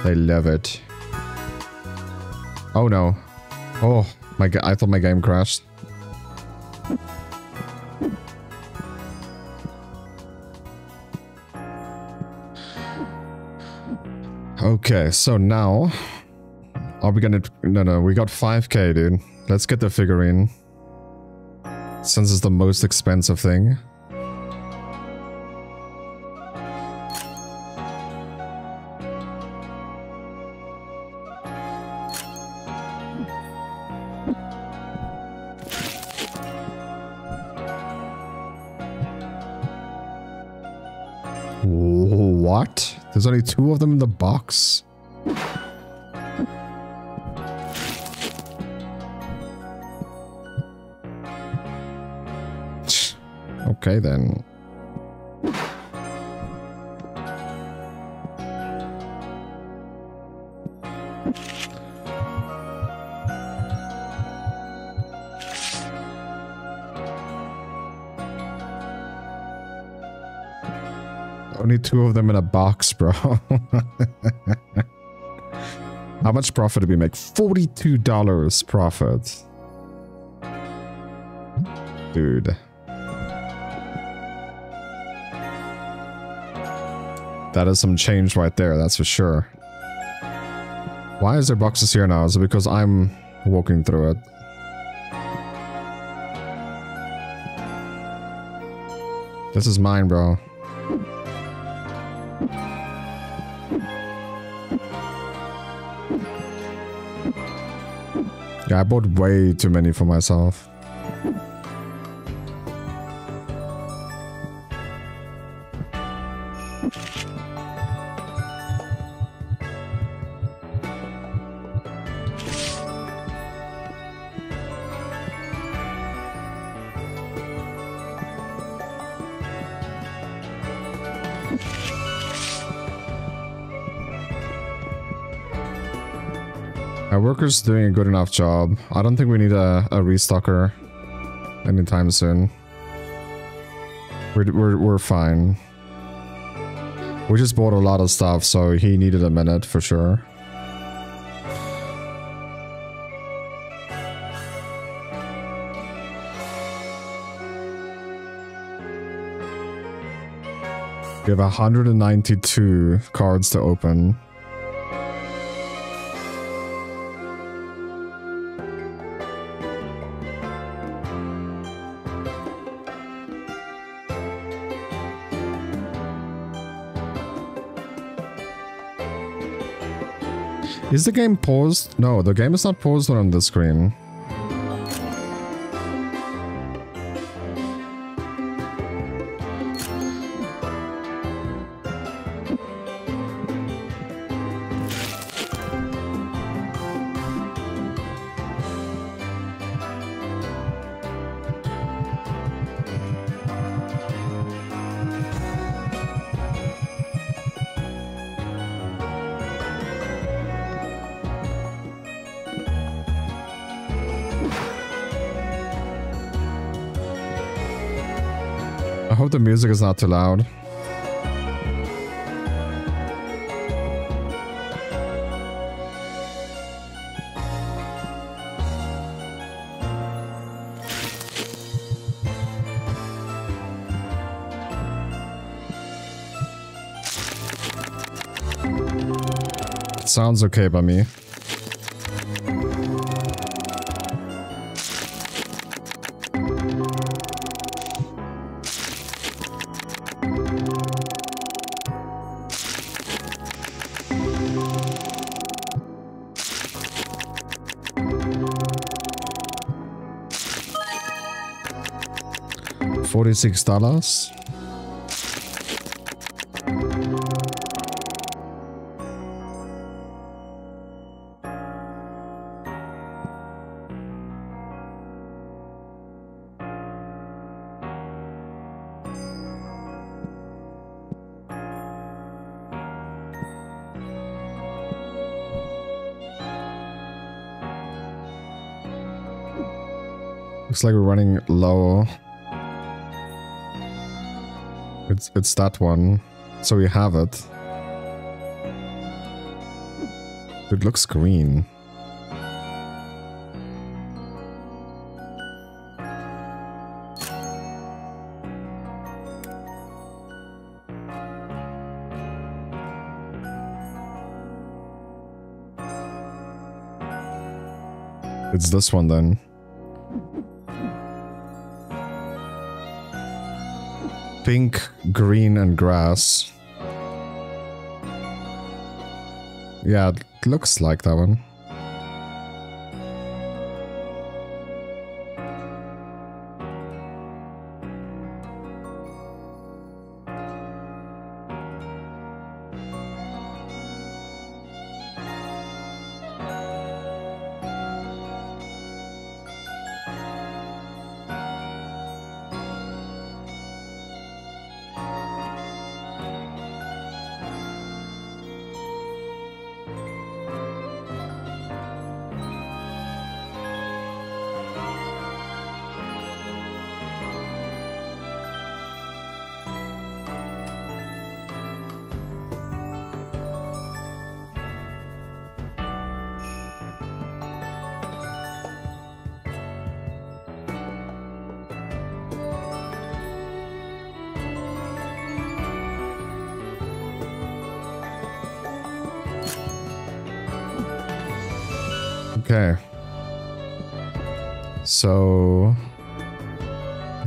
A: They love it. Oh no. Oh, my I thought my game crashed. Okay, so now are we gonna no no we got 5k dude. Let's get the figurine. Since it's the most expensive thing. There's only two of them in the box? Okay then. Them in a box, bro. How much profit did we make? $42 profit. Dude. That is some change right there, that's for sure. Why is there boxes here now? Is it because I'm walking through it? This is mine, bro. I bought way too many for myself. Our doing a good enough job. I don't think we need a, a restocker anytime soon. We're, we're, we're fine. We just bought a lot of stuff, so he needed a minute for sure. We have 192 cards to open. Is the game paused? No, the game is not paused on the screen. Music is not too loud. Sounds okay by me. Forty-six dollars. Looks like we're running low. It's it's that one. So we have it. It looks green. It's this one then. Pink, green, and grass. Yeah, it looks like that one.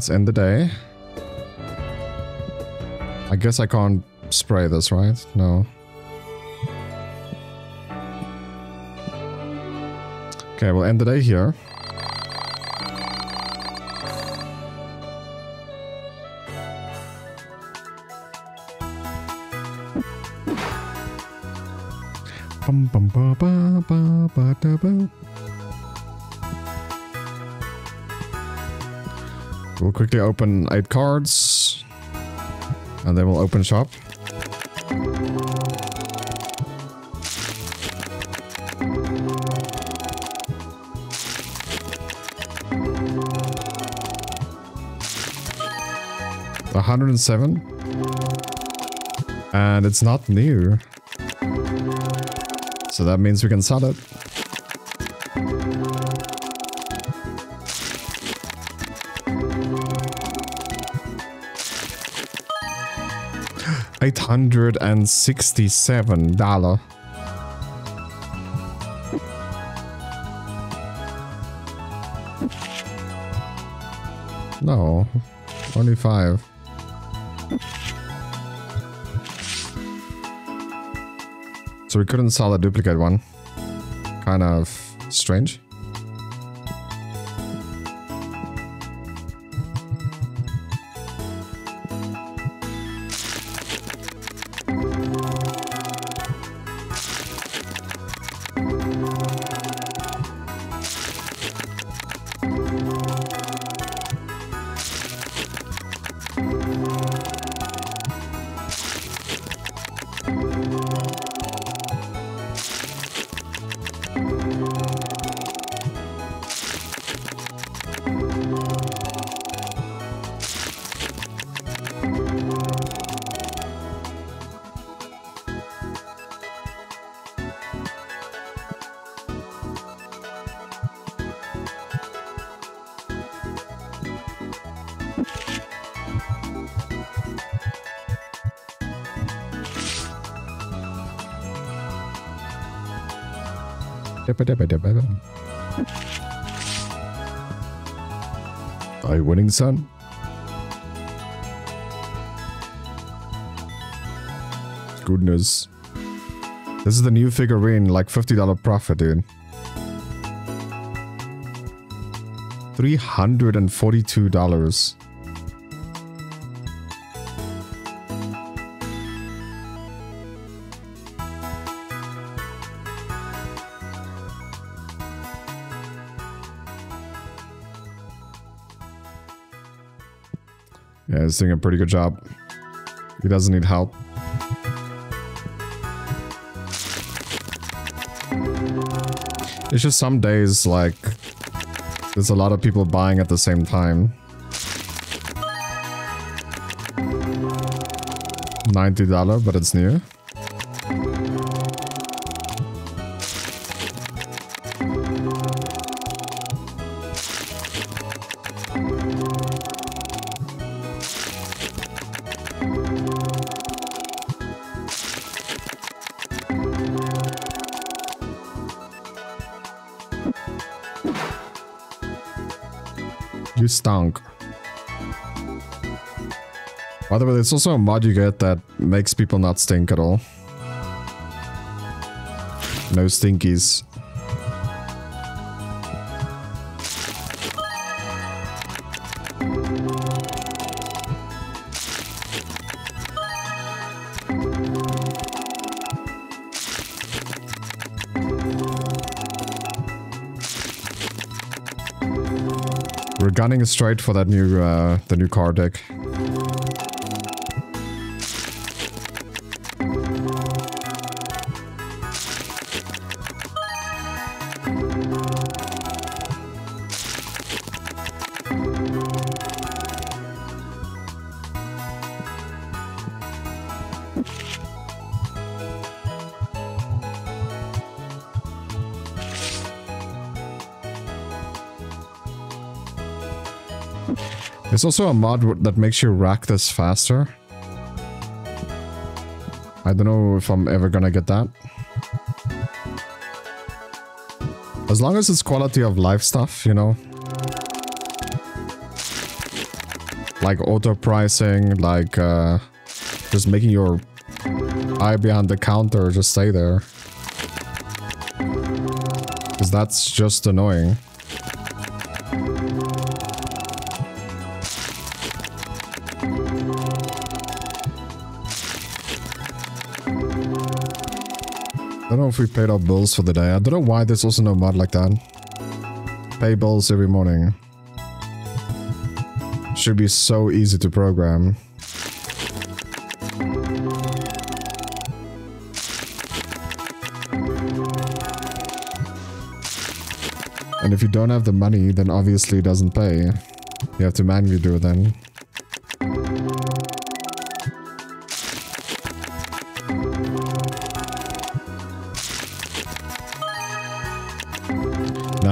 A: Let's end the day. I guess I can't spray this, right? No. Okay, we'll end the day here. Bum, bum, ba, ba, ba, We'll quickly open eight cards. And then we'll open shop. Hundred and seven. And it's not new. So that means we can sell it. Eight hundred and sixty-seven dollar. No, only five. So we couldn't sell a duplicate one. Kind of strange. Are you winning, son? Goodness. This is the new figurine, like $50 profit, dude. $342. Yeah, he's doing a pretty good job. He doesn't need help. It's just some days, like, there's a lot of people buying at the same time. $90, but it's new. Stunk. By the way, there's also a mod you get that makes people not stink at all. No stinkies. Gunning straight for that new, uh, the new card deck. There's also a mod that makes you rack this faster. I don't know if I'm ever gonna get that. As long as it's quality of life stuff, you know? Like auto pricing, like uh, just making your eye behind the counter just stay there. Because that's just annoying. We paid our bills for the day. I don't know why there's also no mod like that. Pay bills every morning. Should be so easy to program. And if you don't have the money, then obviously it doesn't pay. You have to manually do it then.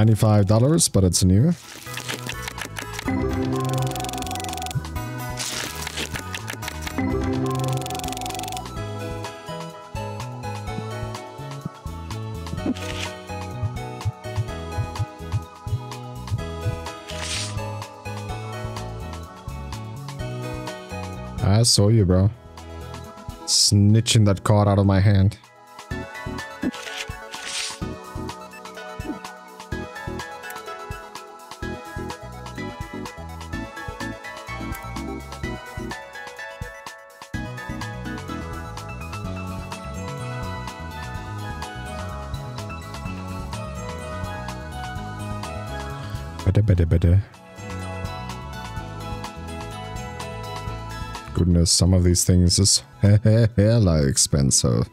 A: $95, but it's new. I saw you, bro. Snitching that card out of my hand. Goodness, some of these things is hella expensive.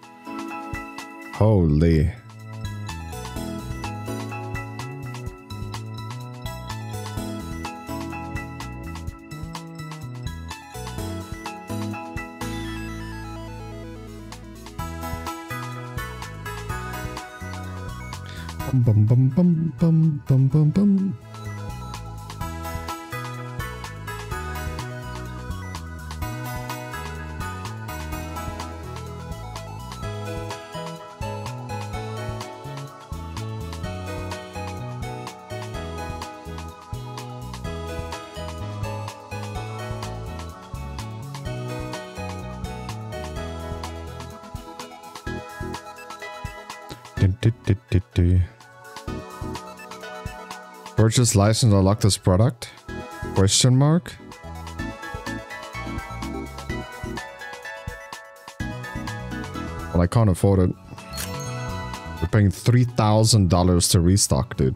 A: Holy. Bum bum bum Purchase license unlock this product? Question mark? Well, I can't afford it. We're paying $3,000 to restock, dude.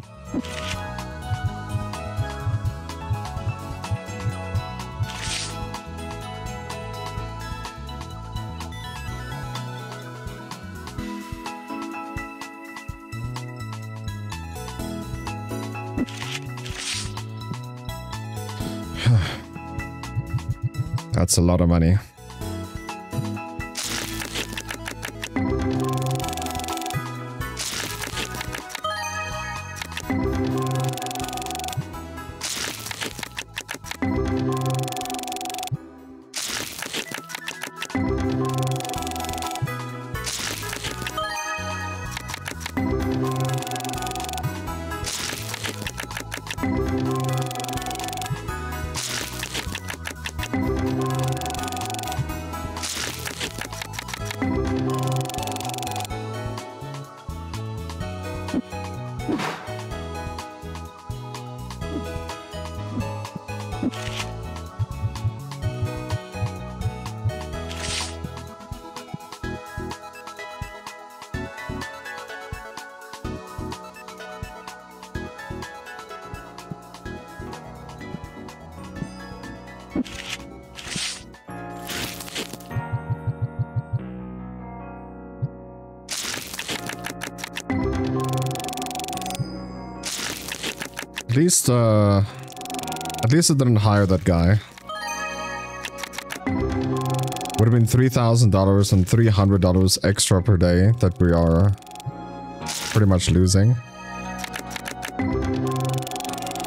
A: A lot of money. Least, uh... At least it didn't hire that guy. Would have been $3,000 and $300 extra per day that we are pretty much losing.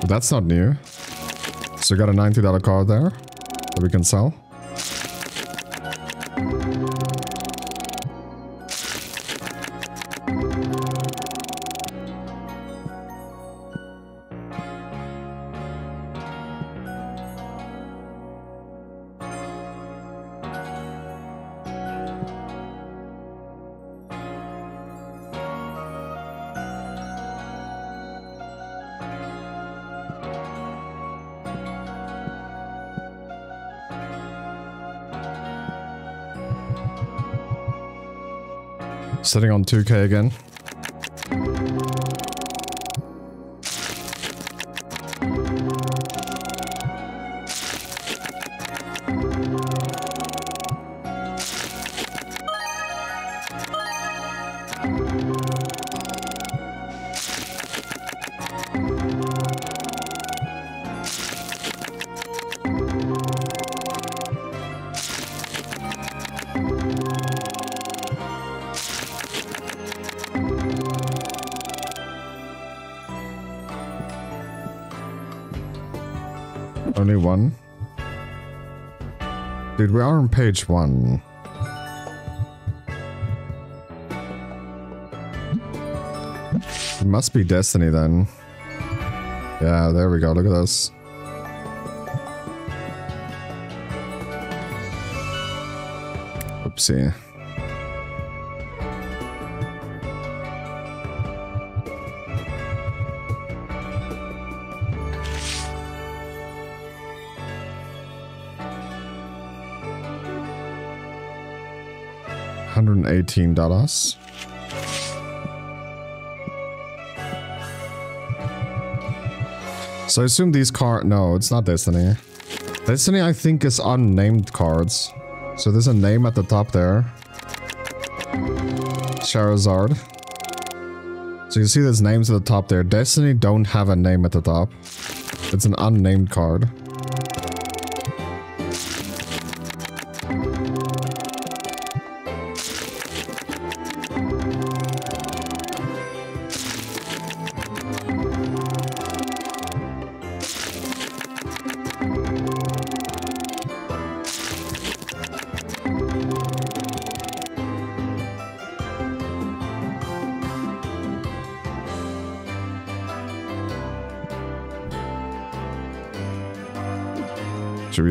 A: But that's not new. So we got a $90 car there that we can sell. Sitting on 2k again. Page one. It must be Destiny then. Yeah, there we go. Look at this. Oopsie. Hundred and eighteen dollars. So I assume these card. No, it's not Destiny. Destiny, I think, is unnamed cards. So there's a name at the top there. Charizard. So you see there's names at the top there. Destiny don't have a name at the top. It's an unnamed card.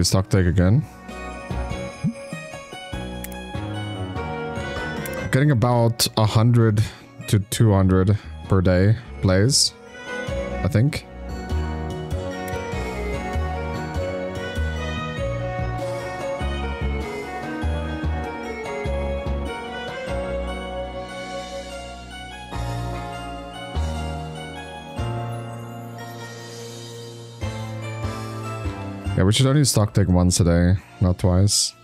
A: Stock take again? Getting about 100 to 200 per day plays, I think. We should only stock take once a day, not twice.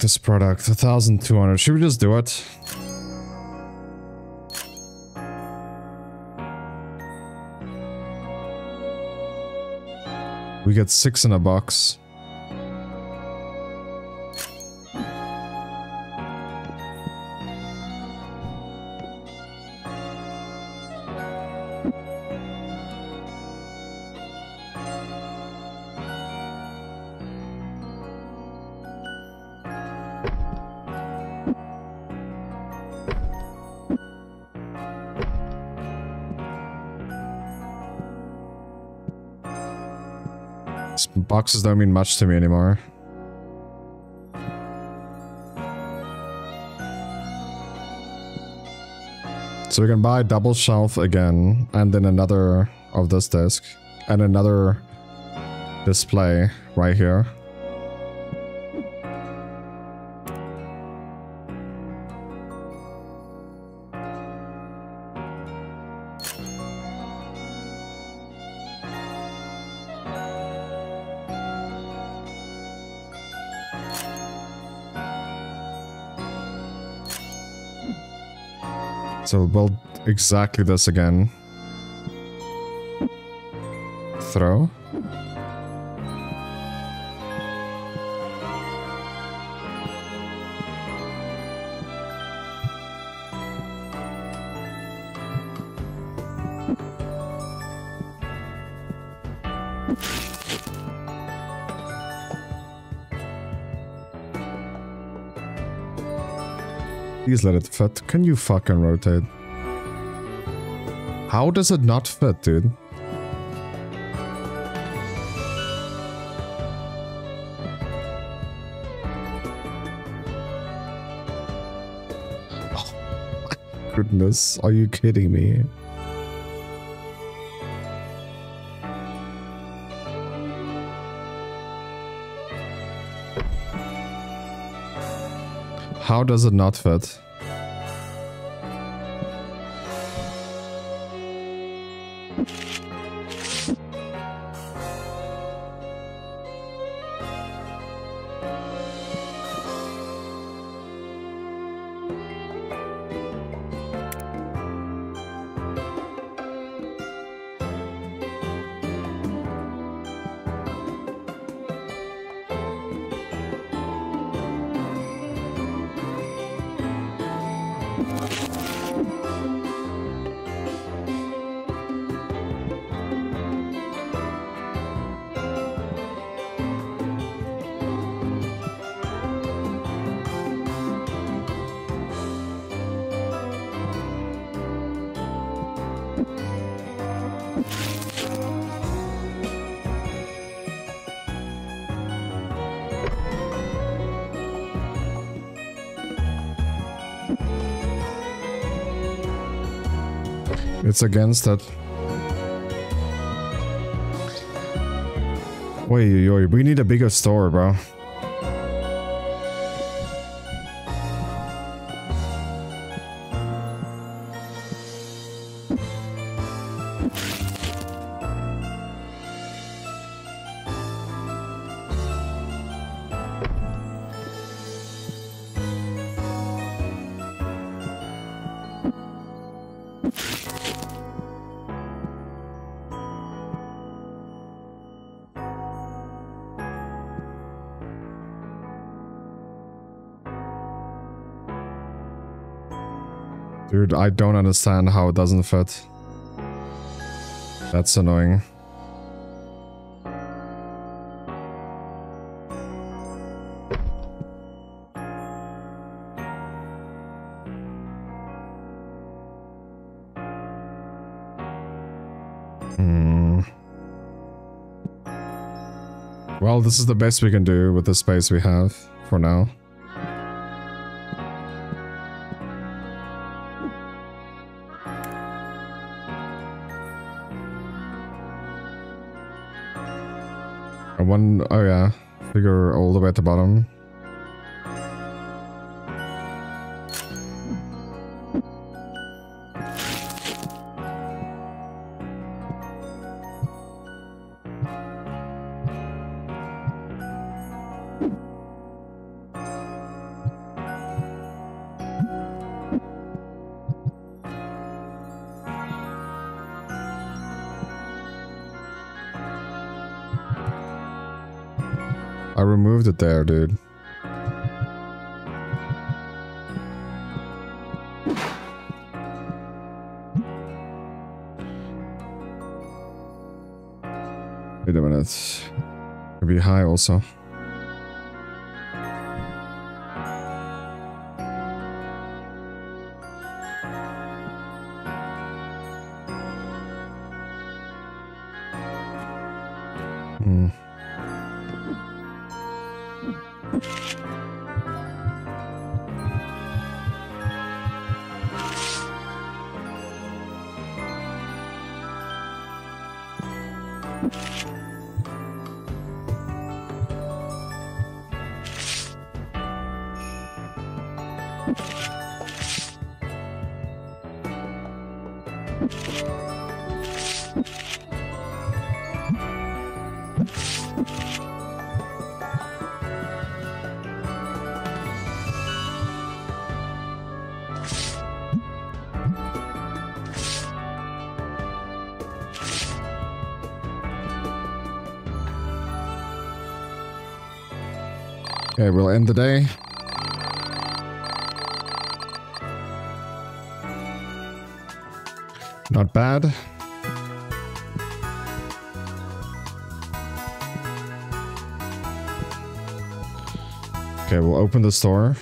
A: This product, 1200. Should we just do it? We get six in a box. Boxes don't mean much to me anymore. So we can buy double shelf again, and then another of this disc, and another display right here. So build exactly this again. Throw. Please let it fit. Can you fucking rotate? How does it not fit, dude? Oh my goodness, are you kidding me? How does it not fit? It's against that. Wait, we need a bigger store, bro. I don't understand how it doesn't fit. That's annoying. Hmm. Well, this is the best we can do with the space we have for now. Oh yeah, figure all the way at the bottom. Be day. Not bad. Okay, we'll open the store.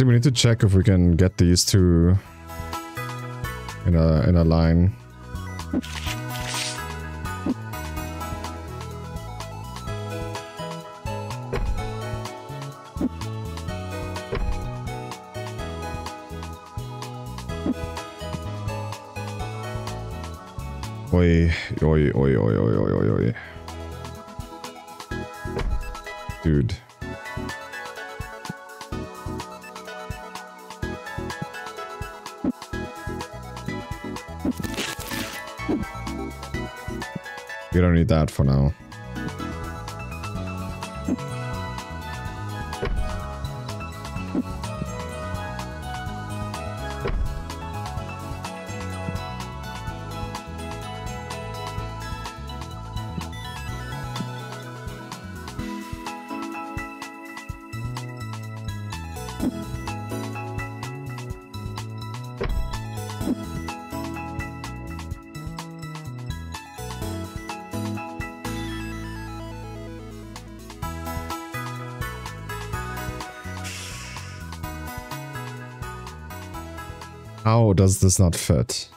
A: Actually, we need to check if we can get these two in a in a line. Oi, oi, oi, oi, oi, oi, oi, oi. Dude. Don't need that for now. Does this not fit?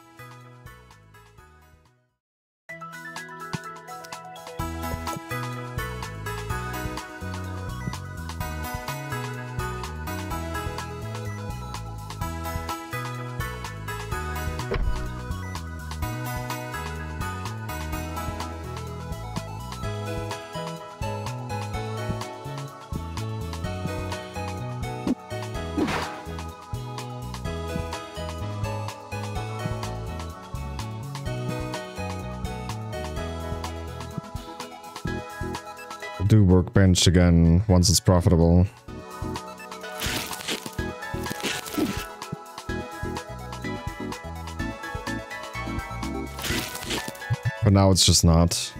A: Workbench again once it's profitable. But now it's just not.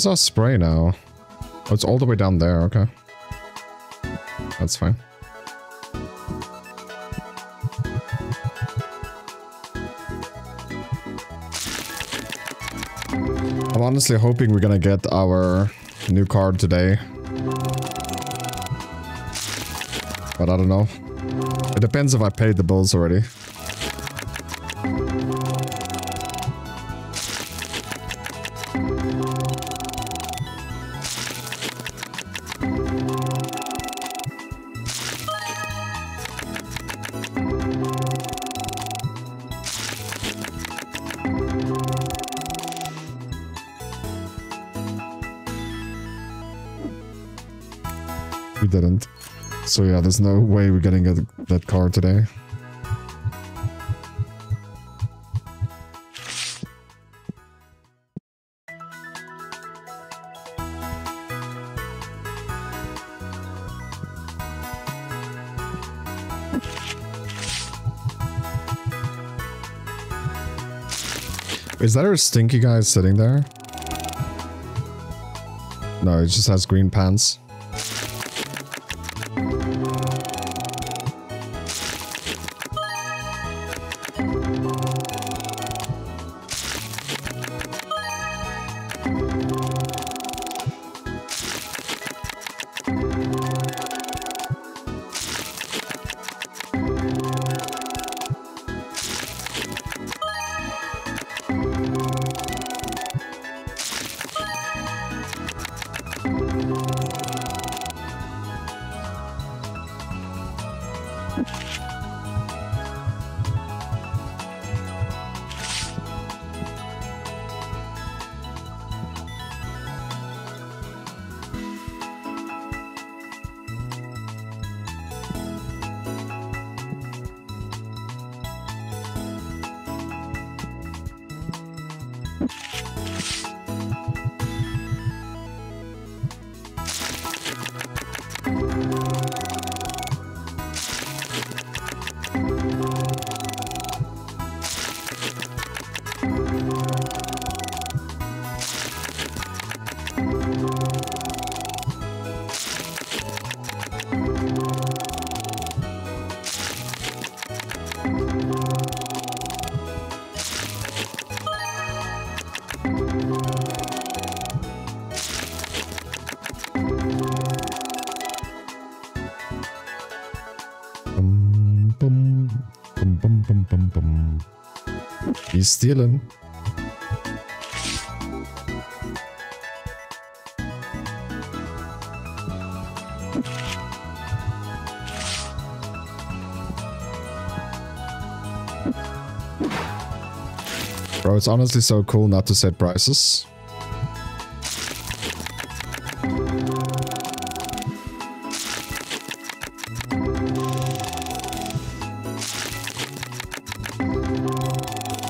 A: Where's our spray now? Oh, it's all the way down there, okay. That's fine. I'm honestly hoping we're gonna get our new card today. But I don't know. It depends if I paid the bills already. There's no way we're getting a, that car today. Is that our stinky guy sitting there? No, it just has green pants. It's honestly so cool not to set prices.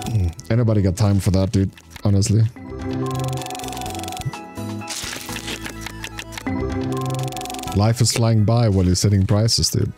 A: Hmm. Anybody got time for that, dude? Honestly. Life is flying by while you're setting prices, dude.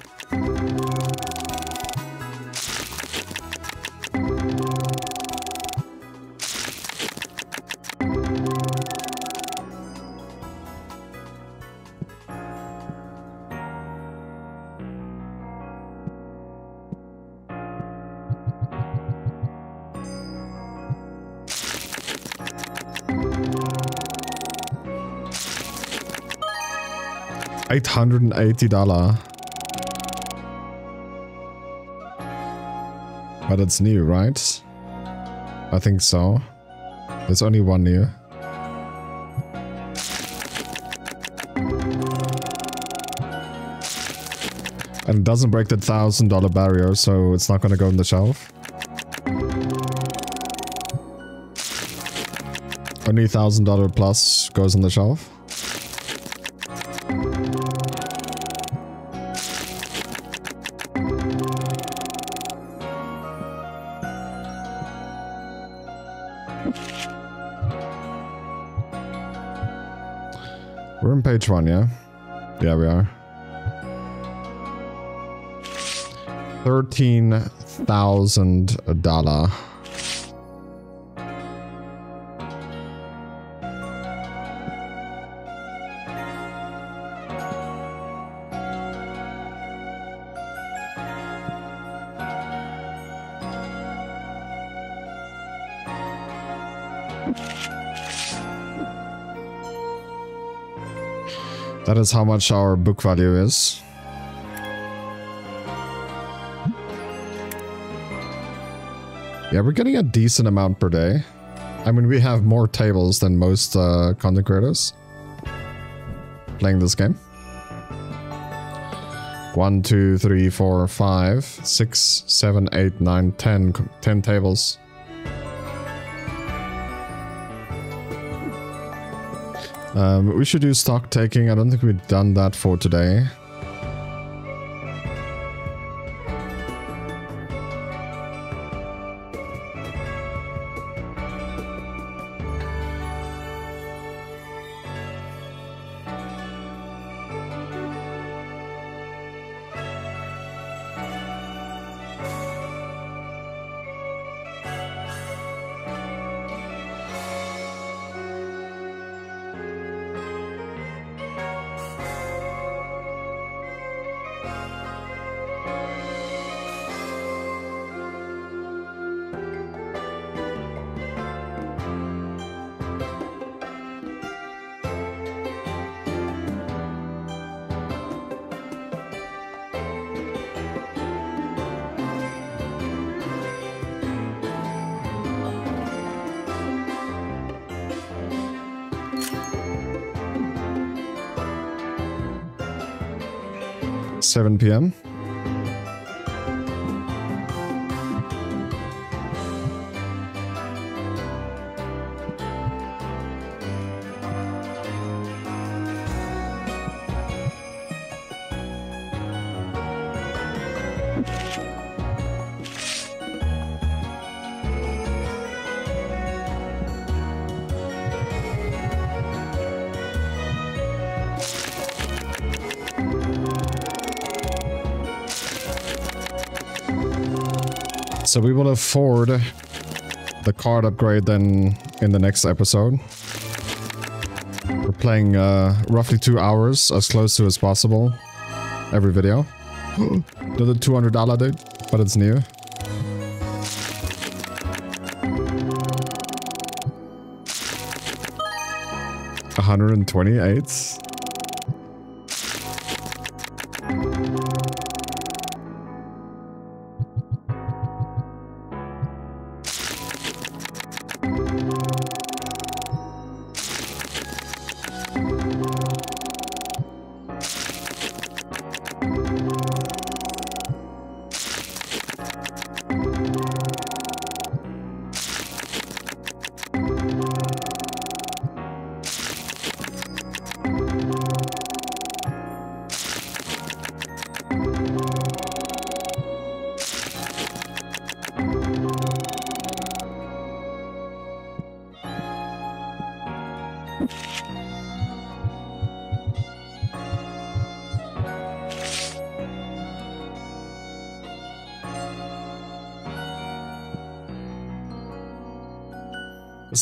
A: $880. But it's new, right? I think so. There's only one new. And it doesn't break the thousand dollar barrier, so it's not gonna go on the shelf. Only thousand dollar plus goes on the shelf. Page one, yeah? Yeah, we are. Thirteen thousand dollar. That is how much our book value is. Yeah, we're getting a decent amount per day. I mean, we have more tables than most uh, content creators playing this game. One, two, three, four, five, six, seven, eight, nine, ten, ten tables. Um, we should do stock taking. I don't think we've done that for today. So we will afford the card upgrade then in the next episode. We're playing uh, roughly two hours, as close to as possible, every video. Another $200 dude, but it's new. hundred and twenty-eight.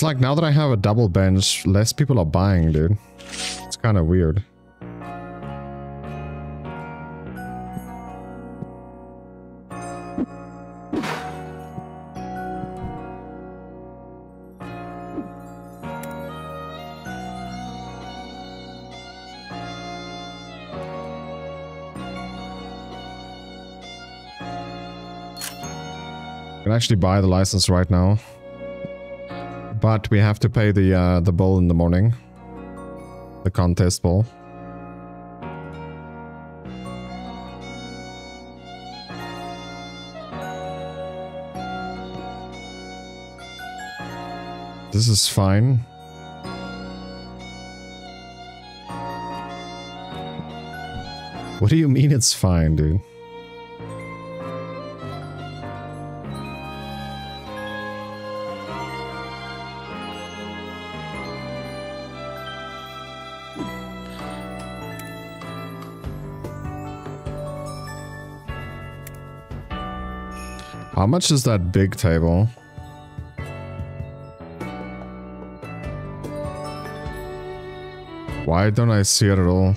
A: It's like now that I have a double bench, less people are buying, dude. It's kind of weird. Actually buy the license right now. But we have to pay the uh, the bowl in the morning. The contest bowl. This is fine. What do you mean it's fine, dude? How much is that big table? Why don't I see it at all?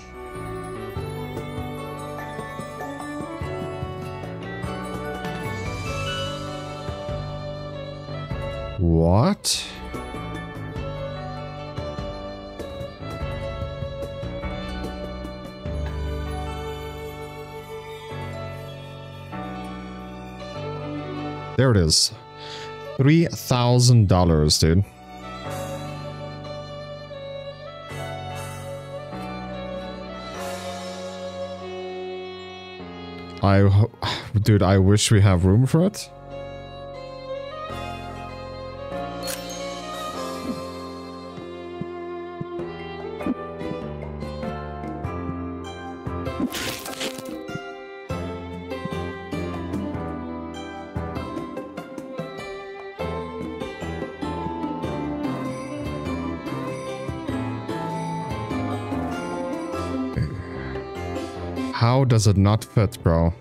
A: There it is. $3,000, dude. I, dude, I wish we have room for it. Does it not fit, bro?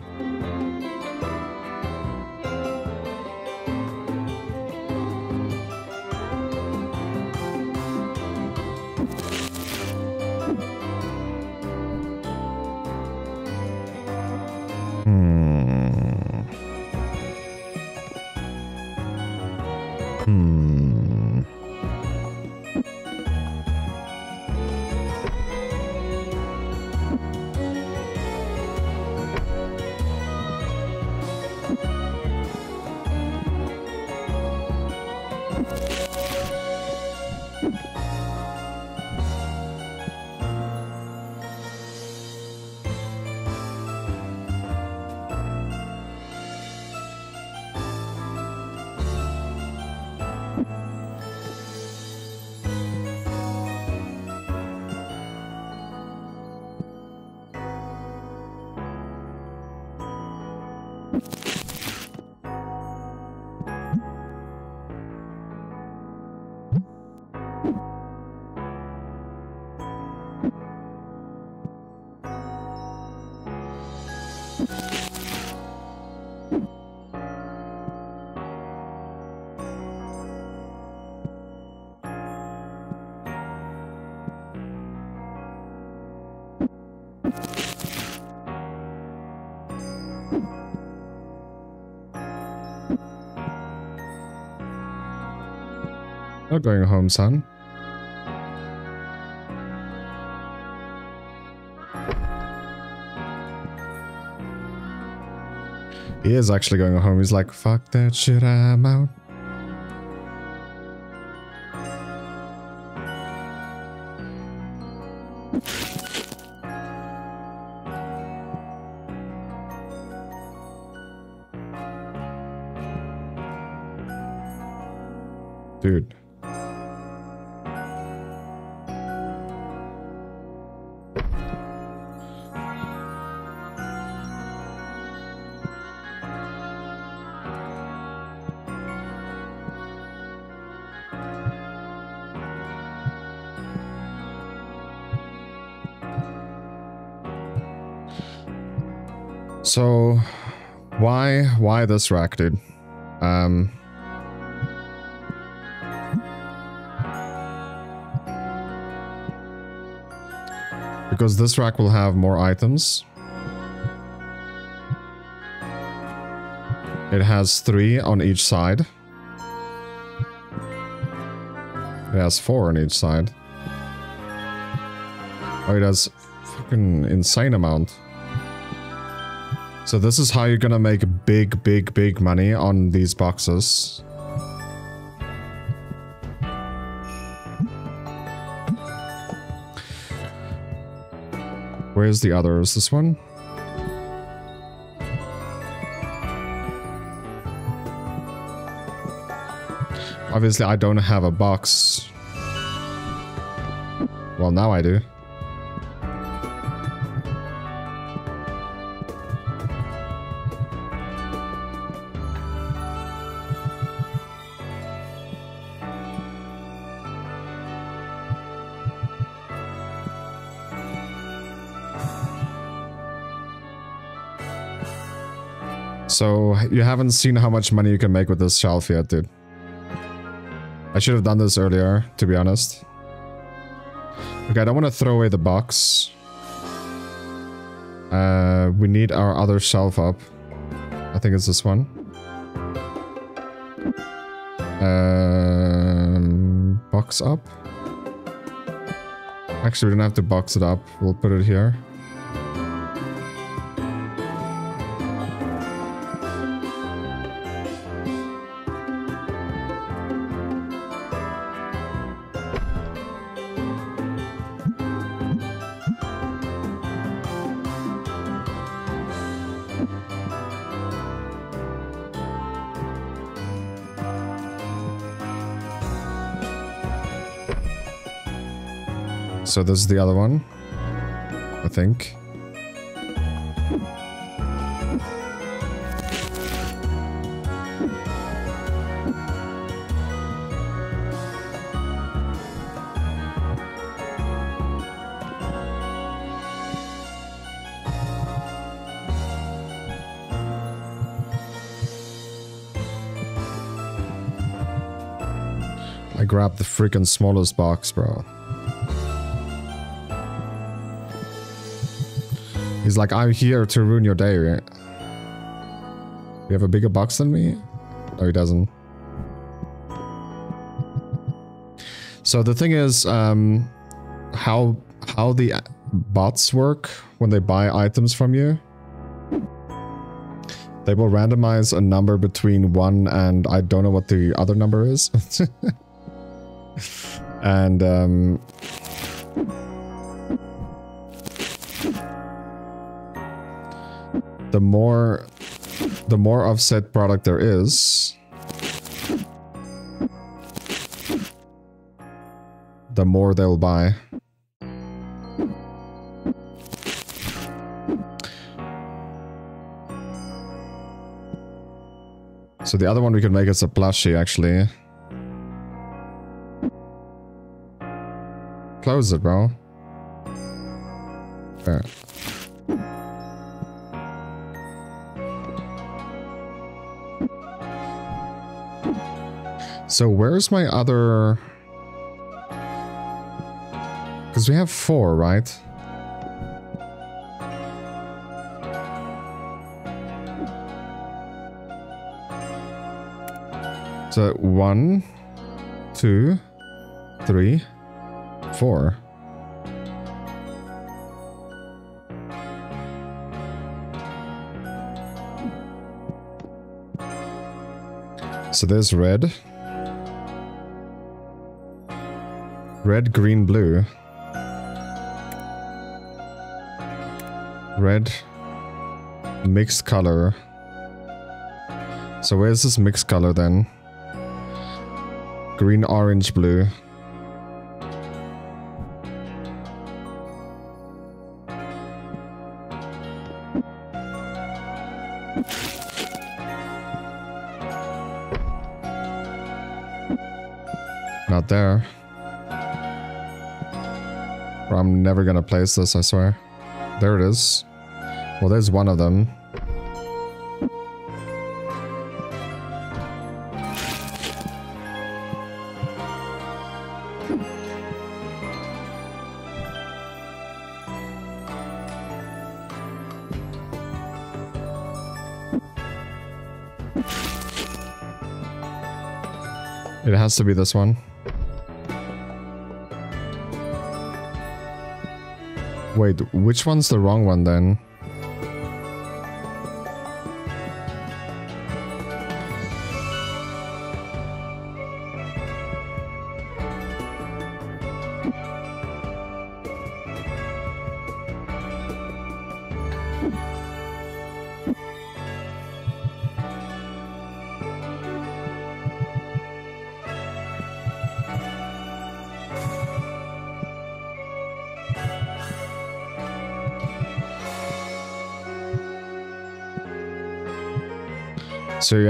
A: Going home, son. He is actually going home. He's like, fuck that shit, I'm out. Why this rack, dude? Um, because this rack will have more items. It has three on each side. It has four on each side. Oh, it has fucking insane amount. So this is how you're gonna make big, big, big money on these boxes. Where's the other? Is this one? Obviously, I don't have a box. Well, now I do. You haven't seen how much money you can make with this shelf yet, dude. I should have done this earlier, to be honest. Okay, I don't want to throw away the box. Uh, we need our other shelf up. I think it's this one. Um, box up. Actually, we don't have to box it up. We'll put it here. So this is the other one. I think. I grabbed the freaking smallest box, bro. He's like, I'm here to ruin your day. You have a bigger box than me? No, he doesn't. So the thing is, um, how how the bots work when they buy items from you. They will randomize a number between one and I don't know what the other number is. and um, the more the more offset product there is, the more they'll buy. So the other one we could make is a plushie, actually. Close it, bro. There. So where's my other... Because we have four, right? So one, two, three, four. So there's red. Red, green, blue. Red. Mixed color. So where's this mixed color then? Green, orange, blue. Never gonna place this, I swear. There it is. Well, there's one of them. It has to be this one. Wait, which one's the wrong one then?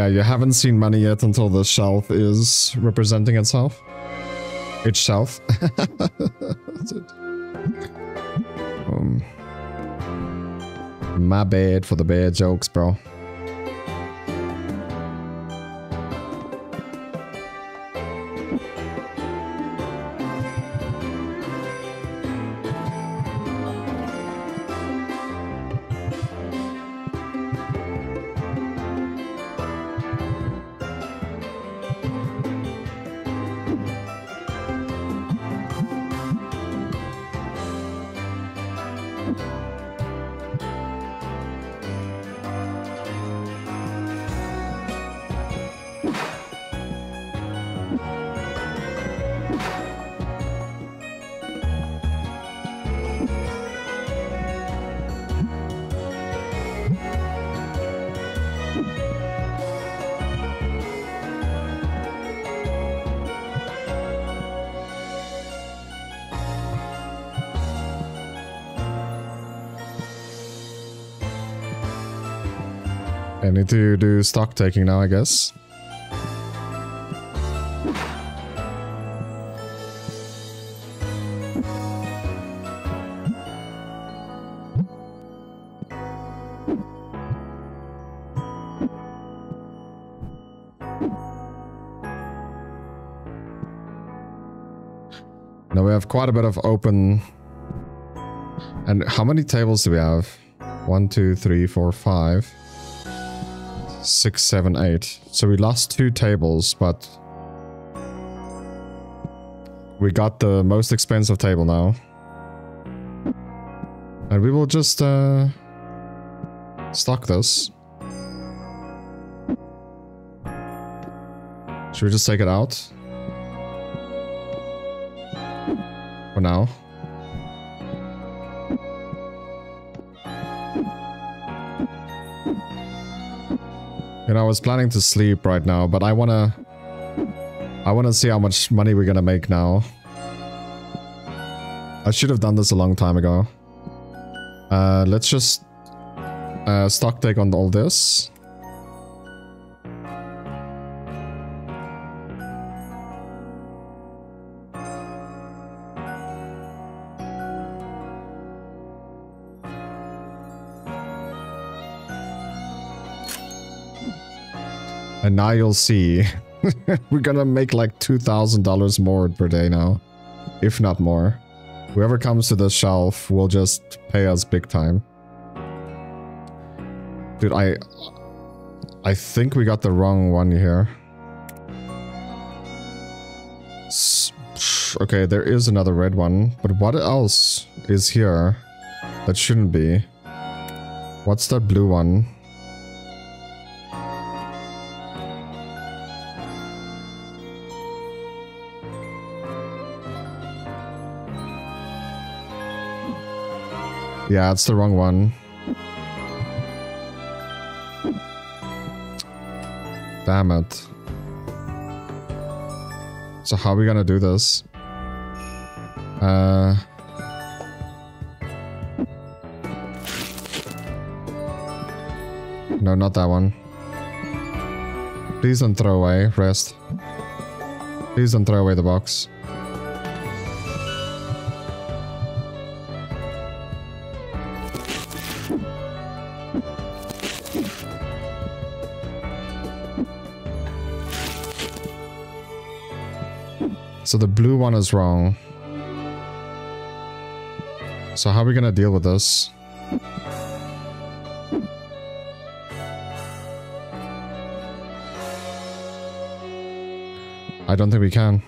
A: Yeah, you haven't seen money yet until the shelf is representing itself. Itself. um, my bad for the bad jokes, bro. Stock taking now, I guess. Now we have quite a bit of open... And how many tables do we have? One, two, three, four, five, six, seven, eight. So we lost two tables, but... We got the most expensive table now. And we will just uh, stock this. Should we just take it out? Was planning to sleep right now, but I wanna... I wanna see how much money we're gonna make now. I should have done this a long time ago. Uh, let's just... Uh, stock take on all this. And now you'll see. We're gonna make like $2,000 more per day now. If not more. Whoever comes to the shelf will just pay us big time. Dude, I... I think we got the wrong one here. Okay, there is another red one. But what else is here that shouldn't be? What's that blue one? Yeah, it's the wrong one. Damn it. So how are we gonna do this? Uh... No, not that one. Please don't throw away. Rest. Please don't throw away the box. So the blue one is wrong. So how are we gonna deal with this? I don't think we can.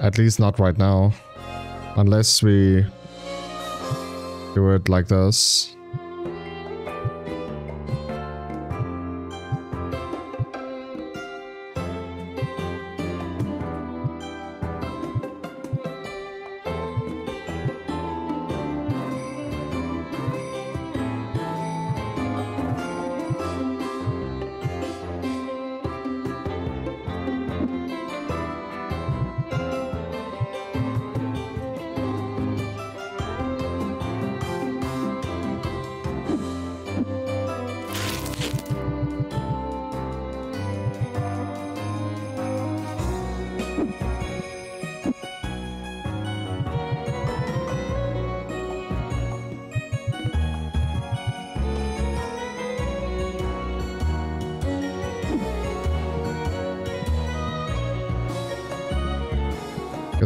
A: At least not right now. Unless we do it like this.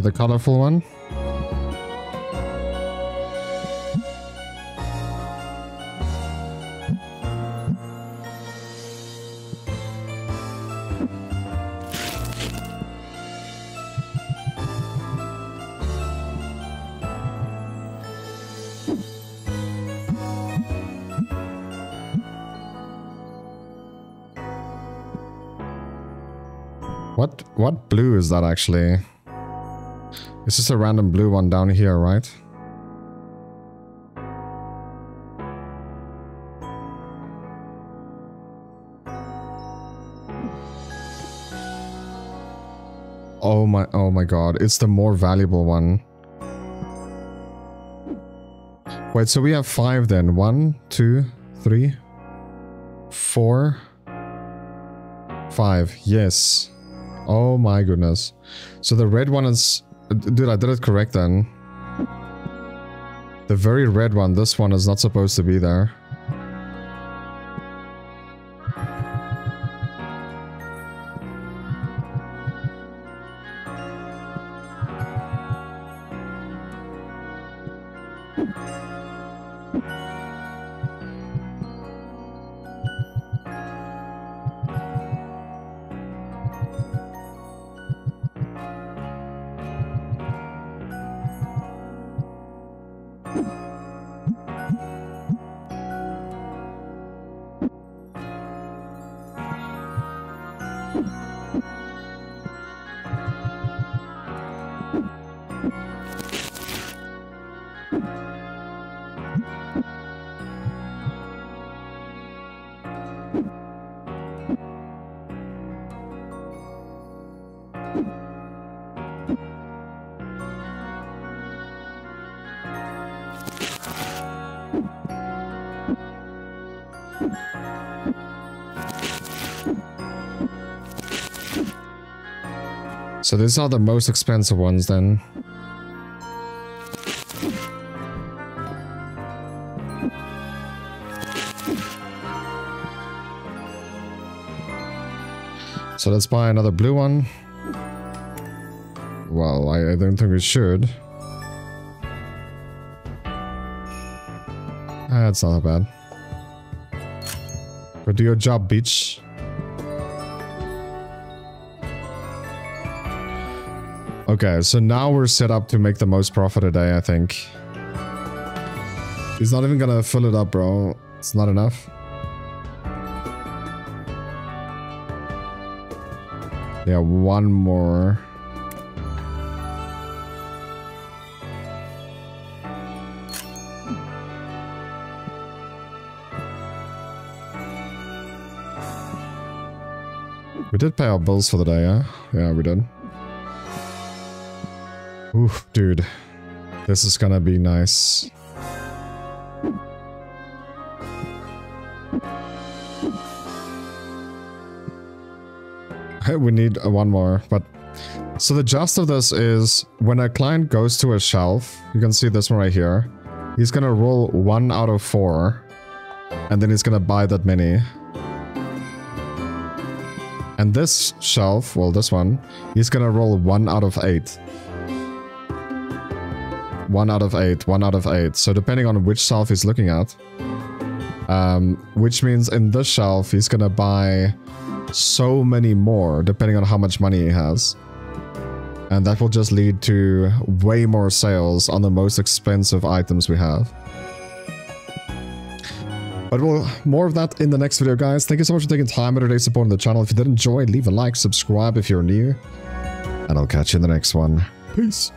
A: The colorful one. What what blue is that actually? It's just a random blue one down here, right? Oh my, oh my god, it's the more valuable one. Wait, so we have five then. One, two, three, four, five. Yes. Oh my goodness. So the red one is Dude, I did it correct then. The very red one, this one is not supposed to be there. So these are the most expensive ones then. So let's buy another blue one. Well, I, I don't think we should. Ah, that's not that bad. But do your job, bitch. Okay, so now we're set up to make the most profit a day, I think. He's not even gonna fill it up, bro. It's not enough. Yeah, one more. We did pay our bills for the day, yeah? Yeah, we did. Oof, dude. This is gonna be nice. we need uh, one more, but... So the gist of this is, when a client goes to a shelf, you can see this one right here, he's gonna roll one out of four, and then he's gonna buy that many. And this shelf, well this one, he's gonna roll one out of eight. 1 out of 8, 1 out of 8. So depending on which shelf he's looking at, um, which means in this shelf he's gonna buy so many more depending on how much money he has. And that will just lead to way more sales on the most expensive items we have. But we'll more of that in the next video, guys. Thank you so much for taking time of day supporting the channel. If you did enjoy, leave a like, subscribe if you're new. And I'll catch you in the next one. Peace.